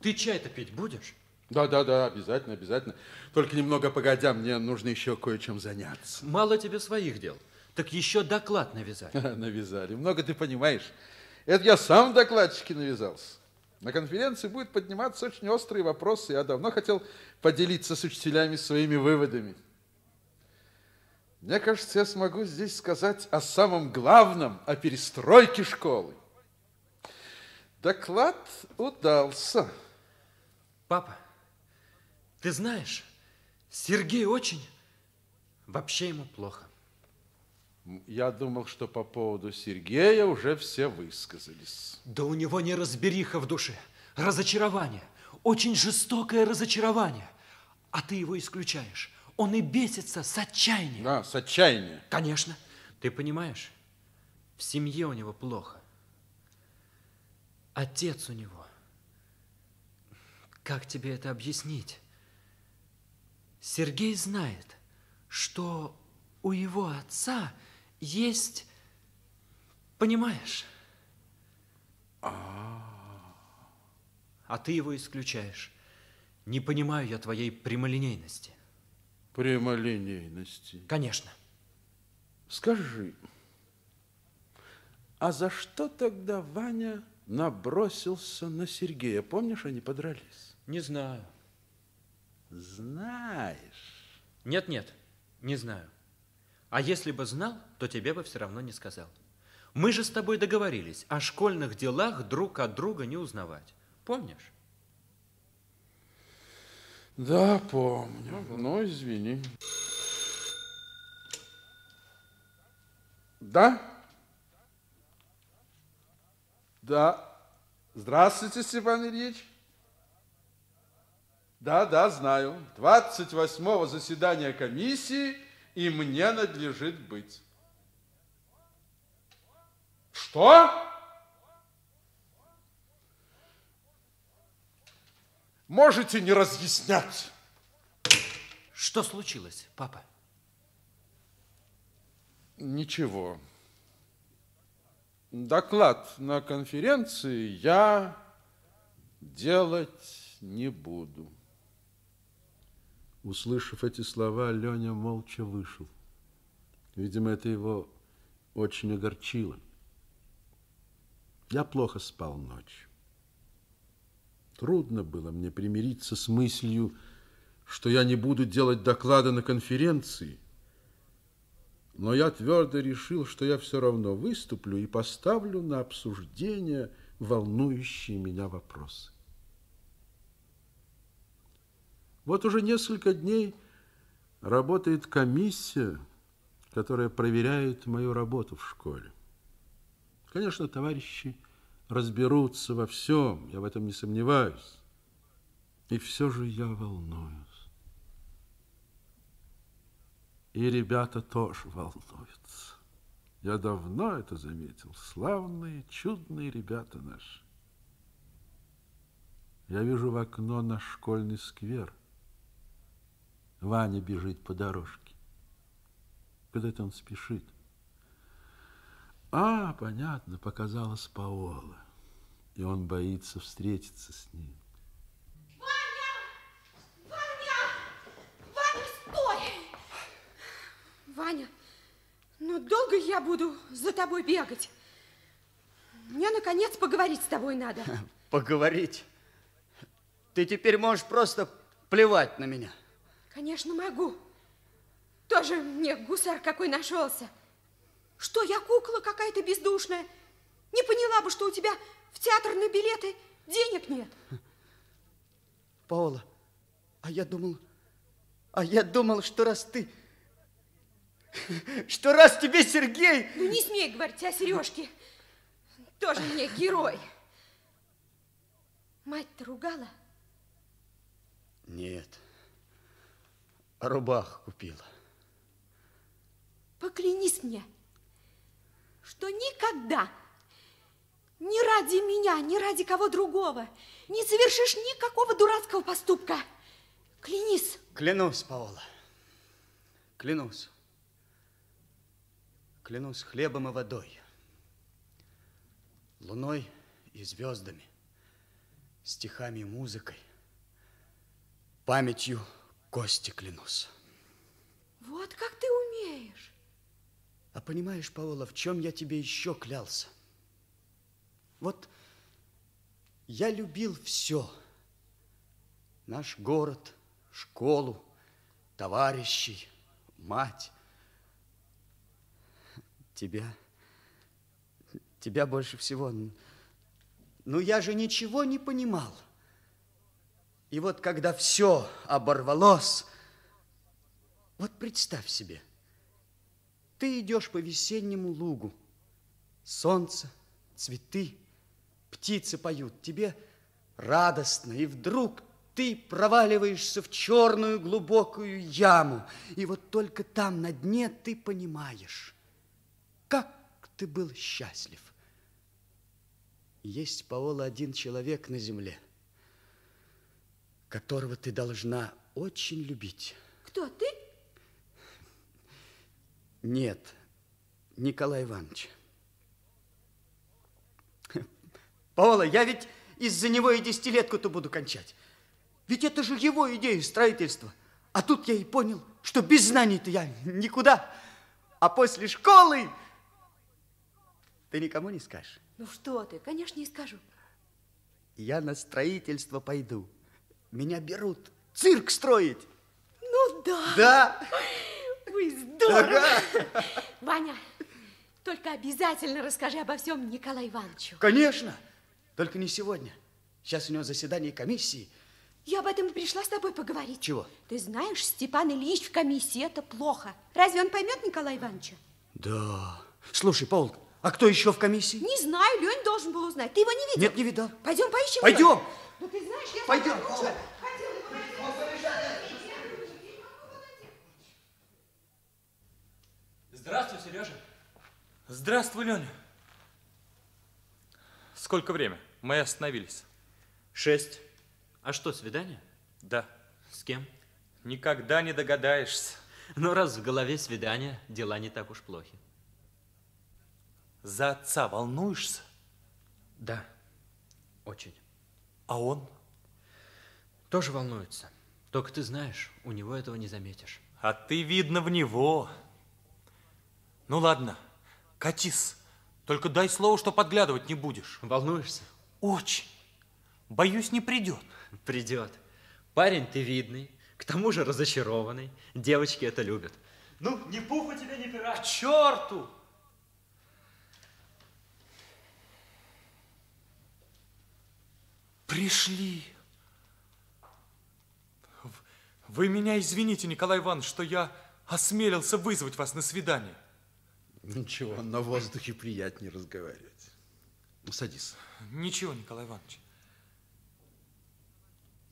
ты чай-то пить будешь? Да, да, да, обязательно, обязательно. Только немного погодя, мне нужно еще кое-чем заняться. Мало тебе своих дел. Так еще доклад навязали. Навязали. Много ты понимаешь. Это я сам в докладчике навязался. На конференции будет подниматься очень острые вопросы. Я давно хотел поделиться с учителями своими выводами. Мне кажется, я смогу здесь сказать о самом главном, о перестройке школы. Доклад удался. Папа, ты знаешь, Сергей очень... Вообще ему плохо. Я думал, что по поводу Сергея уже все высказались. Да у него не разбериха в душе, разочарование, очень жестокое разочарование. А ты его исключаешь. Он и бесится с отчаяния. Да, с отчаяния. Конечно. Ты понимаешь, в семье у него плохо. Отец у него. Как тебе это объяснить? Сергей знает, что у его отца есть, понимаешь? А, а ты его исключаешь. Не понимаю я твоей прямолинейности. Прямолинейности? Конечно. Скажи, а за что тогда Ваня набросился на Сергея? Помнишь, они подрались? Не знаю. Знаешь? Нет, нет, не знаю. А если бы знал, то тебе бы все равно не сказал. Мы же с тобой договорились о школьных делах друг от друга не узнавать. Помнишь? Да, помню. Ну, извини. Да? Да. Здравствуйте, Степан Ильич. Да, да, знаю. 28-го заседания комиссии, и мне надлежит быть. Что? Можете не разъяснять. Что случилось, папа? Ничего. Доклад на конференции я делать не буду. Услышав эти слова, Леня молча вышел. Видимо, это его очень огорчило. Я плохо спал ночью. Трудно было мне примириться с мыслью, что я не буду делать доклада на конференции. Но я твердо решил, что я все равно выступлю и поставлю на обсуждение волнующие меня вопросы. Вот уже несколько дней работает комиссия, которая проверяет мою работу в школе. Конечно, товарищи разберутся во всем, я в этом не сомневаюсь. И все же я волнуюсь. И ребята тоже волнуются. Я давно это заметил. Славные, чудные ребята наши. Я вижу в окно наш школьный сквер. Ваня бежит по дорожке. Куда-то он спешит. А, понятно, показалась Паола. И он боится встретиться с ним. Ваня! Ваня! Ваня, стой! Ваня, ну долго я буду за тобой бегать? Мне, наконец, поговорить с тобой надо. Поговорить? Ты теперь можешь просто плевать на меня. Конечно, могу. Тоже мне гусар какой нашелся. Что, я кукла какая-то бездушная? Не поняла бы, что у тебя в театр на билеты денег нет. Паула, а я думал, а я думал, что раз ты, что раз тебе Сергей... Ну, не смей говорить о Сережке. Тоже мне герой. Мать-то ругала? Нет. Рубах купила. Поклянись мне, что никогда, ни ради меня, ни ради кого другого, не совершишь никакого дурацкого поступка. Клянись. Клянусь, Паола. Клянусь. Клянусь хлебом и водой, луной и звездами, стихами и музыкой, памятью кости клянусь. Вот как ты умеешь. А понимаешь, Паула, в чем я тебе еще клялся? Вот я любил все. Наш город, школу, товарищей, мать. Тебя, тебя больше всего. Ну, я же ничего не понимал. И вот когда все оборвалось, вот представь себе, ты идешь по весеннему лугу, солнце, цветы, птицы поют, тебе радостно, и вдруг ты проваливаешься в черную глубокую яму, и вот только там на дне ты понимаешь, как ты был счастлив. Есть, Паола, один человек на земле – которого ты должна очень любить. Кто, ты? Нет, Николай Иванович. Павла, я ведь из-за него и десятилетку-то буду кончать. Ведь это же его идея строительства. А тут я и понял, что без знаний-то я никуда. А после школы ты никому не скажешь. Ну что ты, конечно, не скажу. Я на строительство пойду. Меня берут цирк строить. Ну да. Да. Ой, здорово. Ага. Ваня, только обязательно расскажи обо всем Николаю Ивановичу. Конечно. Только не сегодня. Сейчас у него заседание комиссии. Я об этом и пришла с тобой поговорить. Чего? Ты знаешь, Степан Ильич в комиссии, это плохо. Разве он поймет Николая Ивановича? Да. Слушай, Павел, а кто еще в комиссии? Не знаю, Лень должен был узнать. Ты его не видел? Нет, не видал. Пойдем поищем Пойдем. его. Ну, ты знаешь, я... Пойдем. Лучше. Здравствуй, Сережа. Здравствуй, Леня. Сколько время? Мы остановились. Шесть. А что, свидание? Да. С кем? Никогда не догадаешься. Ну, раз в голове свидание, дела не так уж плохи. За отца волнуешься? Да, очень. А он? Тоже волнуется. Только ты знаешь, у него этого не заметишь. А ты, видно, в него. Ну, ладно, катись. Только дай слово, что подглядывать не будешь. Волнуешься? Очень. Боюсь, не придет. Придет. Парень ты видный, к тому же разочарованный. Девочки это любят. Ну, ни пуха тебе, ни пера. К черту! Пришли. Вы меня извините, Николай Иванович, что я осмелился вызвать вас на свидание. Ничего, на воздухе приятнее разговаривать. Ну, садись. Ничего, Николай Иванович.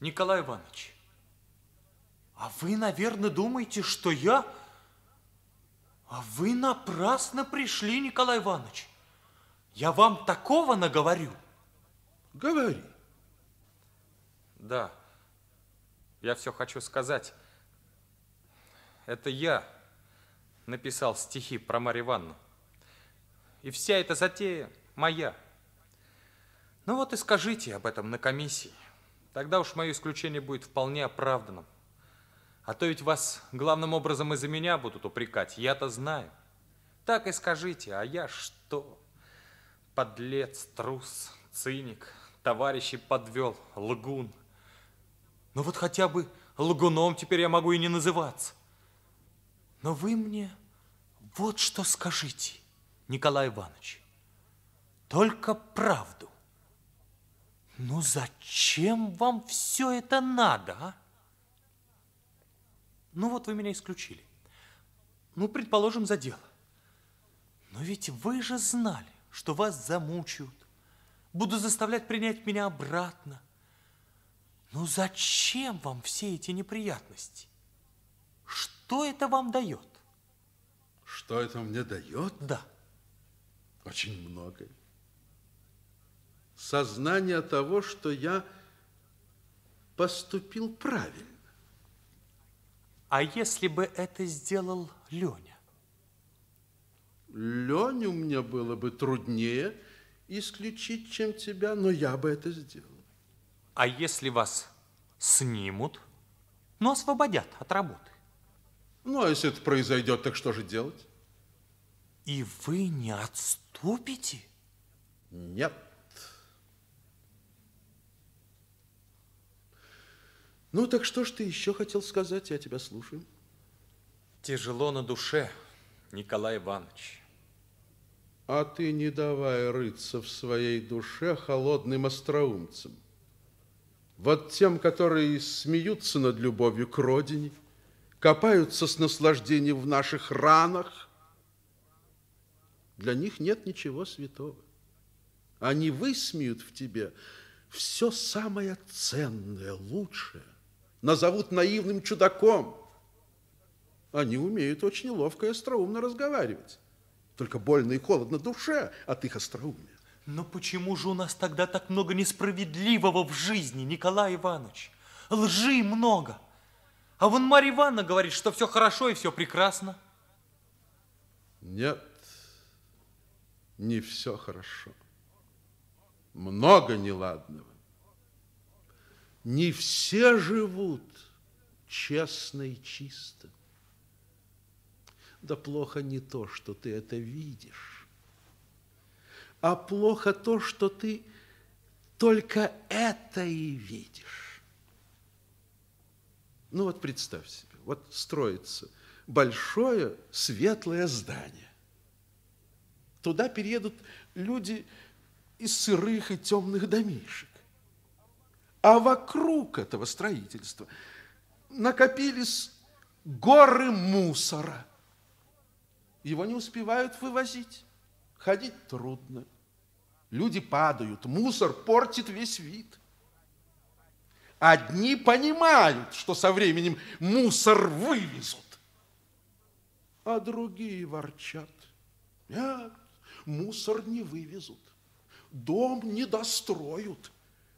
Николай Иванович, а вы, наверное, думаете, что я... А вы напрасно пришли, Николай Иванович. Я вам такого наговорю. Говори. Да, я все хочу сказать. Это я написал стихи про Марью Ивановну. И вся эта затея моя. Ну вот и скажите об этом на комиссии. Тогда уж мое исключение будет вполне оправданным. А то ведь вас главным образом из-за меня будут упрекать, я-то знаю. Так и скажите, а я что? Подлец, трус, циник, товарищей подвел, лгун. Ну вот хотя бы лгуном теперь я могу и не называться. Но вы мне вот что скажите, Николай Иванович. Только правду. Ну зачем вам все это надо, а? Ну вот вы меня исключили. Ну, предположим, за дело. Но ведь вы же знали, что вас замучают. Буду заставлять принять меня обратно. Ну зачем вам все эти неприятности? Что это вам дает? Что это мне дает? Да. Очень многое. Сознание того, что я поступил правильно. А если бы это сделал Леня? Леню мне было бы труднее исключить, чем тебя, но я бы это сделал. А если вас снимут, но освободят от работы? Ну, а если это произойдет, так что же делать? И вы не отступите? Нет. Ну, так что ж ты еще хотел сказать? Я тебя слушаю. Тяжело на душе, Николай Иванович. А ты не давай рыться в своей душе холодным остроумцем. Вот тем, которые смеются над любовью к родине, копаются с наслаждением в наших ранах, для них нет ничего святого. Они высмеют в тебе все самое ценное, лучшее, назовут наивным чудаком. Они умеют очень ловко и остроумно разговаривать. Только больно и холодно душе от их остроумия. Но почему же у нас тогда так много несправедливого в жизни, Николай Иванович? Лжи много. А вон Марья Ивановна говорит, что все хорошо и все прекрасно. Нет, не все хорошо. Много неладного. Не все живут честно и чисто. Да плохо не то, что ты это видишь, а плохо то, что ты только это и видишь. Ну вот представь себе, вот строится большое светлое здание. Туда переедут люди из сырых и темных домишек. А вокруг этого строительства накопились горы мусора. Его не успевают вывозить. Ходить трудно. Люди падают, мусор портит весь вид. Одни понимают, что со временем мусор вывезут, а другие ворчат. Нет, мусор не вывезут, дом не достроят.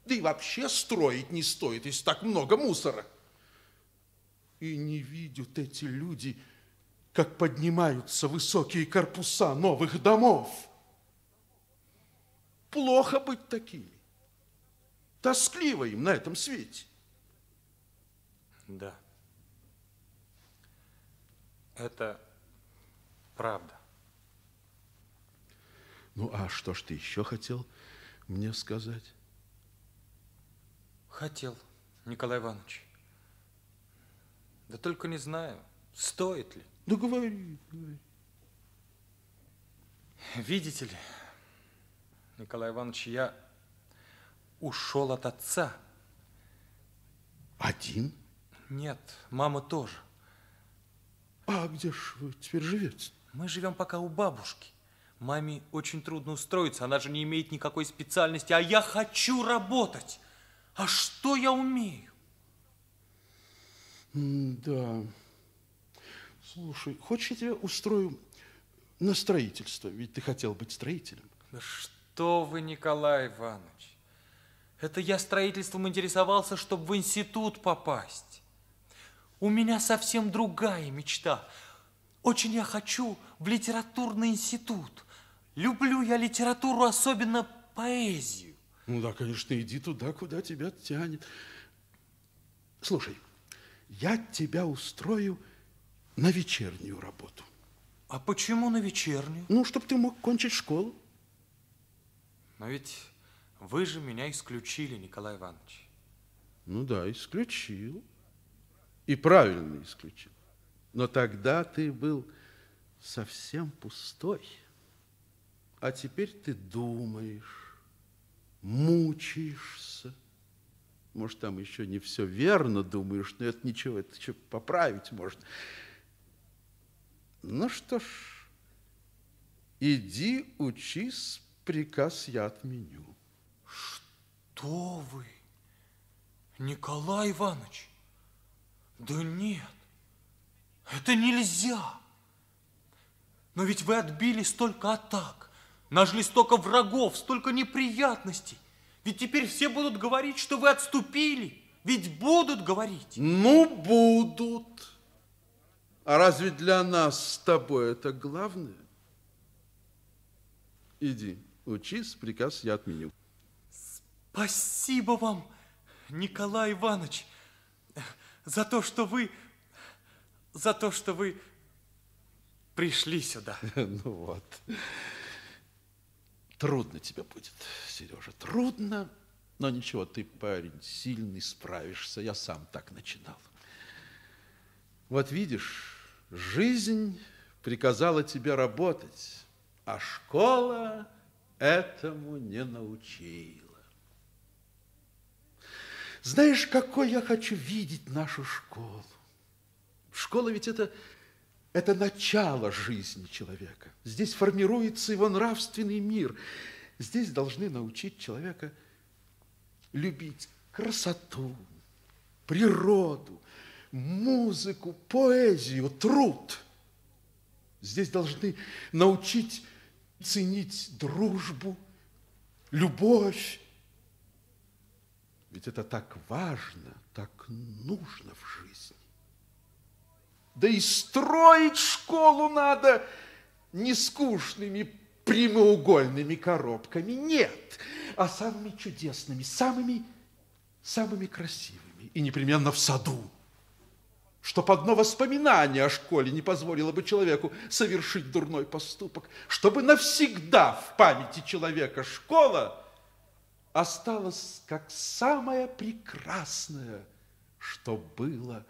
Да и вообще строить не стоит, если так много мусора. И не видят эти люди, как поднимаются высокие корпуса новых домов. Плохо быть такими. Тоскливо им на этом свете. Да. Это правда. Ну, а что ж ты еще хотел мне сказать? Хотел, Николай Иванович. Да только не знаю, стоит ли. Да говори, говори. Видите ли, Николай Иванович, я ушел от отца. Один? Нет, мама тоже. А где ж вы теперь живете? Мы живем пока у бабушки. Маме очень трудно устроиться, она же не имеет никакой специальности, а я хочу работать. А что я умею? Да. Слушай, хочешь, я тебя устрою на строительство? Ведь ты хотел быть строителем. Да что вы, Николай Иванович. Это я строительством интересовался, чтобы в институт попасть. У меня совсем другая мечта. Очень я хочу в литературный институт. Люблю я литературу, особенно поэзию. Ну да, конечно, иди туда, куда тебя тянет. Слушай, я тебя устрою на вечернюю работу. А почему на вечернюю? Ну, чтобы ты мог кончить школу. Но ведь вы же меня исключили, Николай Иванович. Ну да, исключил. И правильно исключил. Но тогда ты был совсем пустой. А теперь ты думаешь, мучаешься. Может, там еще не все верно думаешь, но это ничего, это еще поправить можно. Ну что ж, иди учись, приказ я отменю. Что вы, Николай Иванович? Да нет, это нельзя. Но ведь вы отбили столько атак, нажили столько врагов, столько неприятностей. Ведь теперь все будут говорить, что вы отступили. Ведь будут говорить. Ну, будут. А разве для нас с тобой это главное? Иди, учись, приказ я отменю. Спасибо вам, Николай Иванович, за то, что вы, за то, что вы пришли сюда. Ну вот. Трудно тебе будет, Сережа, трудно. Но ничего, ты парень сильный, справишься. Я сам так начинал. Вот видишь, жизнь приказала тебе работать, а школа этому не научила. Знаешь, какой я хочу видеть нашу школу? Школа ведь это, это начало жизни человека. Здесь формируется его нравственный мир. Здесь должны научить человека любить красоту, природу, музыку, поэзию, труд. Здесь должны научить ценить дружбу, любовь. Ведь это так важно, так нужно в жизни. Да и строить школу надо не скучными прямоугольными коробками, нет, а самыми чудесными, самыми, самыми красивыми. И непременно в саду чтоб одно воспоминание о школе не позволило бы человеку совершить дурной поступок, чтобы навсегда в памяти человека школа осталась как самое прекрасное, что было.